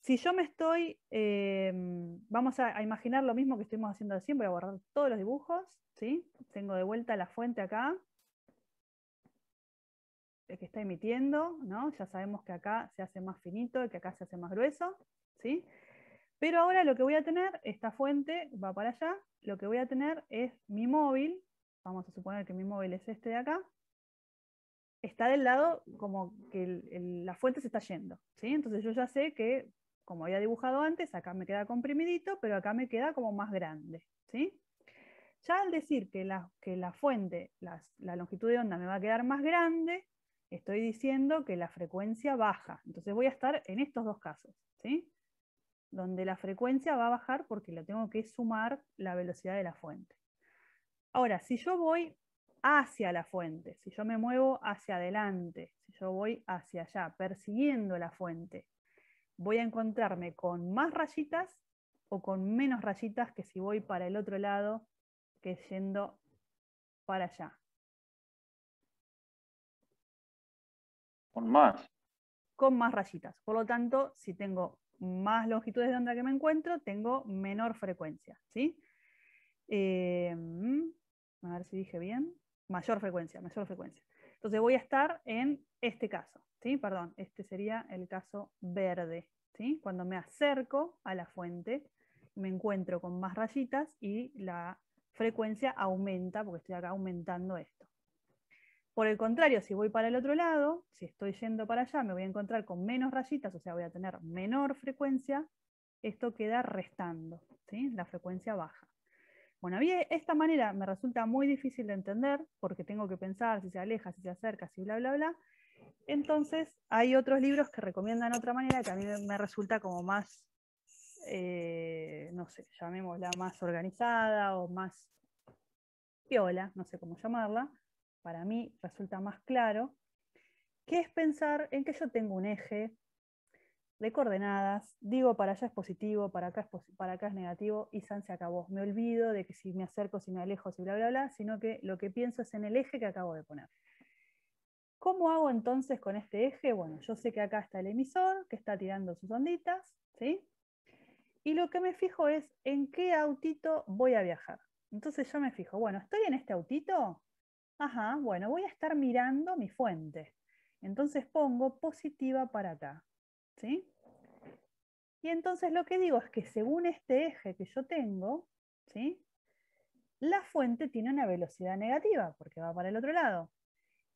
Speaker 1: Si yo me estoy, em, vamos a, imaginar lo mismo que estuvimos haciendo siempre, voy a borrar todos los dibujos, ¿sí? Tengo de vuelta la fuente acá, que está emitiendo, ¿no? Ya sabemos que acá se hace más finito y que acá se hace más grueso, ¿sí? Pero ahora lo que voy a tener, esta fuente va para allá, lo que voy a tener es mi móvil, vamos a suponer que mi móvil es este de acá, está del lado como que la fuente se está yendo, ¿sí? Entonces yo ya sé que, como había dibujado antes, acá me queda comprimidito, pero acá me queda como más grande, ¿sí? Ya al decir que la, que la fuente, la longitud de onda me va a quedar más grande, estoy diciendo que la frecuencia baja. Entonces voy a estar en estos dos casos, ¿sí? donde la frecuencia va a bajar porque le tengo que sumar la velocidad de la fuente. Ahora, si yo voy hacia la fuente, si yo me muevo hacia adelante, si yo voy hacia allá, persiguiendo la fuente, voy a encontrarme con más rayitas o con menos rayitas que si voy para el otro lado, que yendo para allá.
Speaker 5: Con más.
Speaker 1: Con más rayitas. Por lo tanto, si tengo más longitudes de onda que me encuentro, tengo menor frecuencia. ¿sí? Eh, a ver si dije bien. Mayor frecuencia, mayor frecuencia. Entonces voy a estar en este caso. ¿sí? Perdón, este sería el caso verde. ¿sí? Cuando me acerco a la fuente, me encuentro con más rayitas y la frecuencia aumenta, porque estoy acá aumentando esto. Por el contrario, si voy para el otro lado, si estoy yendo para allá, me voy a encontrar con menos rayitas, o sea, voy a tener menor frecuencia, esto queda restando, ¿sí? la frecuencia baja. Bueno, mí esta manera me resulta muy difícil de entender porque tengo que pensar si se aleja, si se acerca, si bla, bla, bla. Entonces, hay otros libros que recomiendan otra manera que a mí me resulta como más, eh, no sé, llamémosla más organizada o más piola, no sé cómo llamarla, para mí resulta más claro, que es pensar en que yo tengo un eje de coordenadas, digo para allá es positivo, para acá es, para acá es negativo y San se acabó. Me olvido de que si me acerco, si me alejo, si bla, bla, bla, sino que lo que pienso es en el eje que acabo de poner. ¿Cómo hago entonces con este eje? Bueno, yo sé que acá está el emisor, que está tirando sus onditas, ¿sí? Y lo que me fijo es en qué autito voy a viajar. Entonces yo me fijo, bueno, estoy en este autito, Ajá, bueno, voy a estar mirando mi fuente. Entonces pongo positiva para acá. ¿Sí? Y entonces lo que digo es que según este eje que yo tengo, ¿sí? la fuente tiene una velocidad negativa porque va para el otro lado.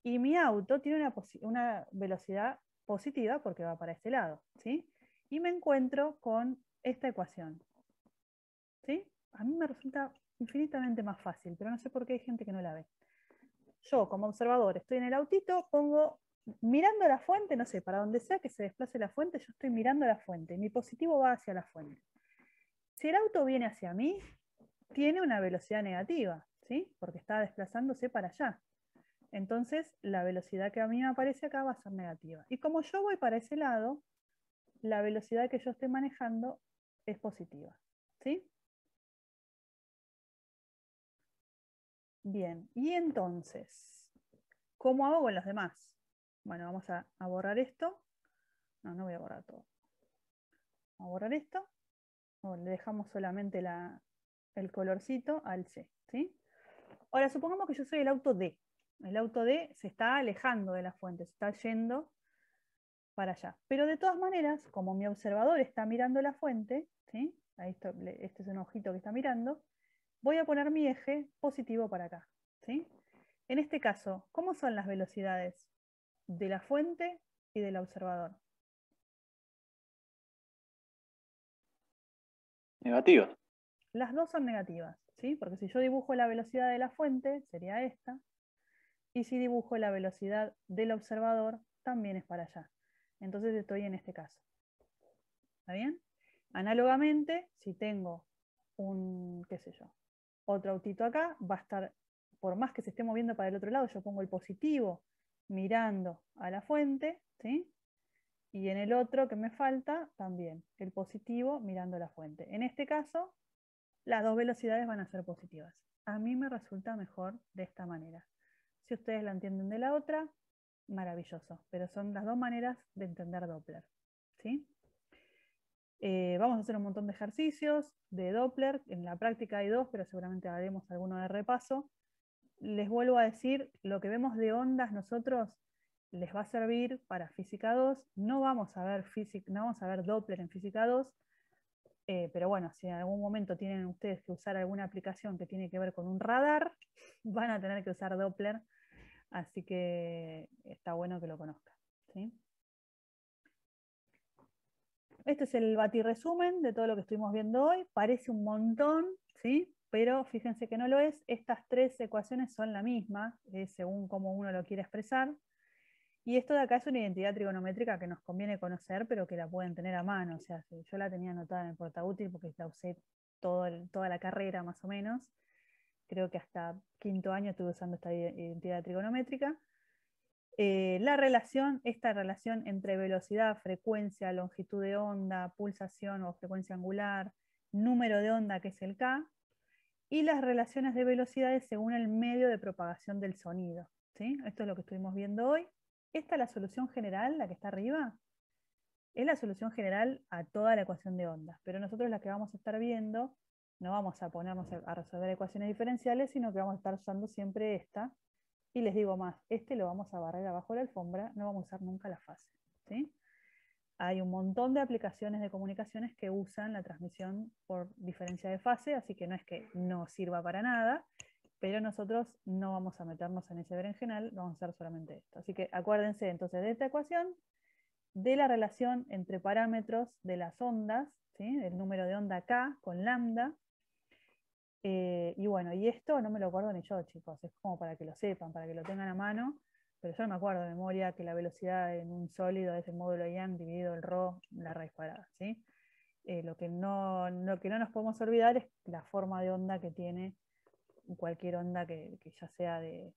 Speaker 1: Y mi auto tiene una, velocidad positiva porque va para este lado. ¿sí? y me encuentro con esta ecuación. ¿Sí? A mí me resulta infinitamente más fácil, pero no sé por qué hay gente que no la ve. Yo, como observador, estoy en el autito, pongo mirando la fuente, no sé, para donde sea que se desplace la fuente, yo estoy mirando la fuente. Mi positivo va hacia la fuente. Si el auto viene hacia mí, tiene una velocidad negativa, ¿sí? Porque está desplazándose para allá. Entonces, la velocidad que a mí me aparece acá va a ser negativa. Y como yo voy para ese lado, la velocidad que yo esté manejando es positiva. ¿Sí? Bien, y entonces, ¿cómo hago con los demás? Bueno, vamos a, borrar esto. No, no voy a borrar todo. Vamos a borrar esto. le dejamos solamente el colorcito al C. ¿sí? Ahora, supongamos que yo soy el auto D. El auto D se está alejando de la fuente, se está yendo para allá. Pero de todas maneras, como mi observador está mirando la fuente, ¿sí? Ahí este es un ojito que está mirando, voy a poner mi eje positivo para acá. ¿sí? En este caso, ¿cómo son las velocidades de la fuente y del observador?
Speaker 5: Negativas.
Speaker 1: Las dos son negativas, ¿sí? porque si yo dibujo la velocidad de la fuente, sería esta, y si dibujo la velocidad del observador, también es para allá. Entonces estoy en este caso. ¿Está bien? Análogamente, si tengo un, qué sé yo, otro autito acá, va a estar, por más que se esté moviendo para el otro lado, yo pongo el positivo mirando a la fuente, ¿sí? Y en el otro que me falta, también el positivo mirando a la fuente. En este caso, las dos velocidades van a ser positivas. A mí me resulta mejor de esta manera. Si ustedes la entienden de la otra, maravilloso. Pero son las dos maneras de entender Doppler. ¿sí? Eh, vamos a hacer un montón de ejercicios de Doppler. En la práctica hay dos, pero seguramente haremos alguno de repaso. Les vuelvo a decir, lo que vemos de ondas nosotros les va a servir para física 2. No vamos a ver, no vamos a ver Doppler en física 2, eh, pero bueno, si en algún momento tienen ustedes que usar alguna aplicación que tiene que ver con un radar, [laughs] van a tener que usar Doppler Así que está bueno que lo conozcan. Este es el resumen de todo lo que estuvimos viendo hoy. Parece un montón, ¿sí? Pero fíjense que no lo es. Estas tres ecuaciones son la misma, eh, según cómo uno lo quiere expresar. Y esto de acá es una identidad trigonométrica que nos conviene conocer, pero que la pueden tener a mano. O sea, yo la tenía anotada en el portaútil porque la usé toda la carrera más o menos creo que hasta quinto año estuve usando esta identidad trigonométrica. Eh, la relación, esta relación entre velocidad, frecuencia, longitud de onda, pulsación o frecuencia angular, número de onda, que es el K, y las relaciones de velocidades según el medio de propagación del sonido. ¿sí? Esto es lo que estuvimos viendo hoy. Esta es la solución general, la que está arriba, es la solución general a toda la ecuación de ondas, pero nosotros la que vamos a estar viendo no vamos a ponernos a resolver ecuaciones diferenciales, sino que vamos a estar usando siempre esta. Y les digo más, este lo vamos a barrer abajo de la alfombra, no vamos a usar nunca la fase. ¿sí? Hay un montón de aplicaciones de comunicaciones que usan la transmisión por diferencia de fase, así que no es que no sirva para nada, pero nosotros no vamos a meternos en ese berenjenal, vamos a hacer solamente esto. Así que acuérdense entonces de esta ecuación, de la relación entre parámetros de las ondas, ¿sí? el número de onda K con lambda, eh, y bueno, y esto no me lo acuerdo ni yo, chicos, es como para que lo sepan, para que lo tengan a mano, pero yo no me acuerdo de memoria que la velocidad en un sólido es el módulo Young dividido el ρ, la raíz cuadrada, ¿sí? Eh, lo, que no, lo que no nos podemos olvidar es la forma de onda que tiene cualquier onda que, ya sea de,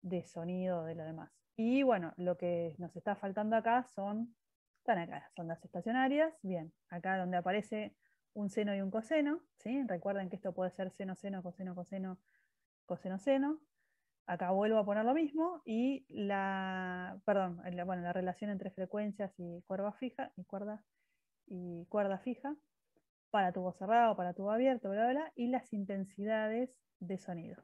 Speaker 1: de sonido o de lo demás. Y bueno, lo que nos está faltando acá son, están acá las ondas estacionarias, bien, acá donde aparece un seno y un coseno, ¿sí? Recuerden que esto puede ser seno, seno, coseno, coseno, coseno, seno. Acá vuelvo a poner lo mismo y la, perdón, la, bueno, la relación entre frecuencias y cuerda fija, y cuerda, y cuerda fija, para tubo cerrado, para tubo abierto, bla, bla, y las intensidades de sonido.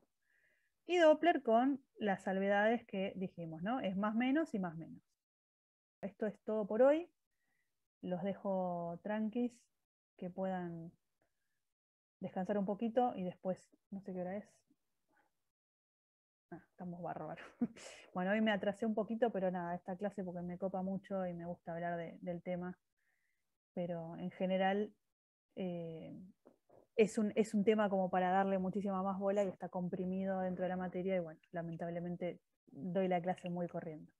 Speaker 1: Y Doppler con las salvedades que dijimos, ¿no? Es más menos y más menos. Esto es todo por hoy. Los dejo tranquis que puedan descansar un poquito y después, no sé qué hora es. Ah, estamos bárbaros. [laughs] bueno, hoy me atrasé un poquito, pero nada, esta clase porque me copa mucho y me gusta hablar del tema. pero en general eh, es, un, es un tema como para darle muchísima más bola y está comprimido dentro de la materia y bueno, lamentablemente doy la clase muy corriendo.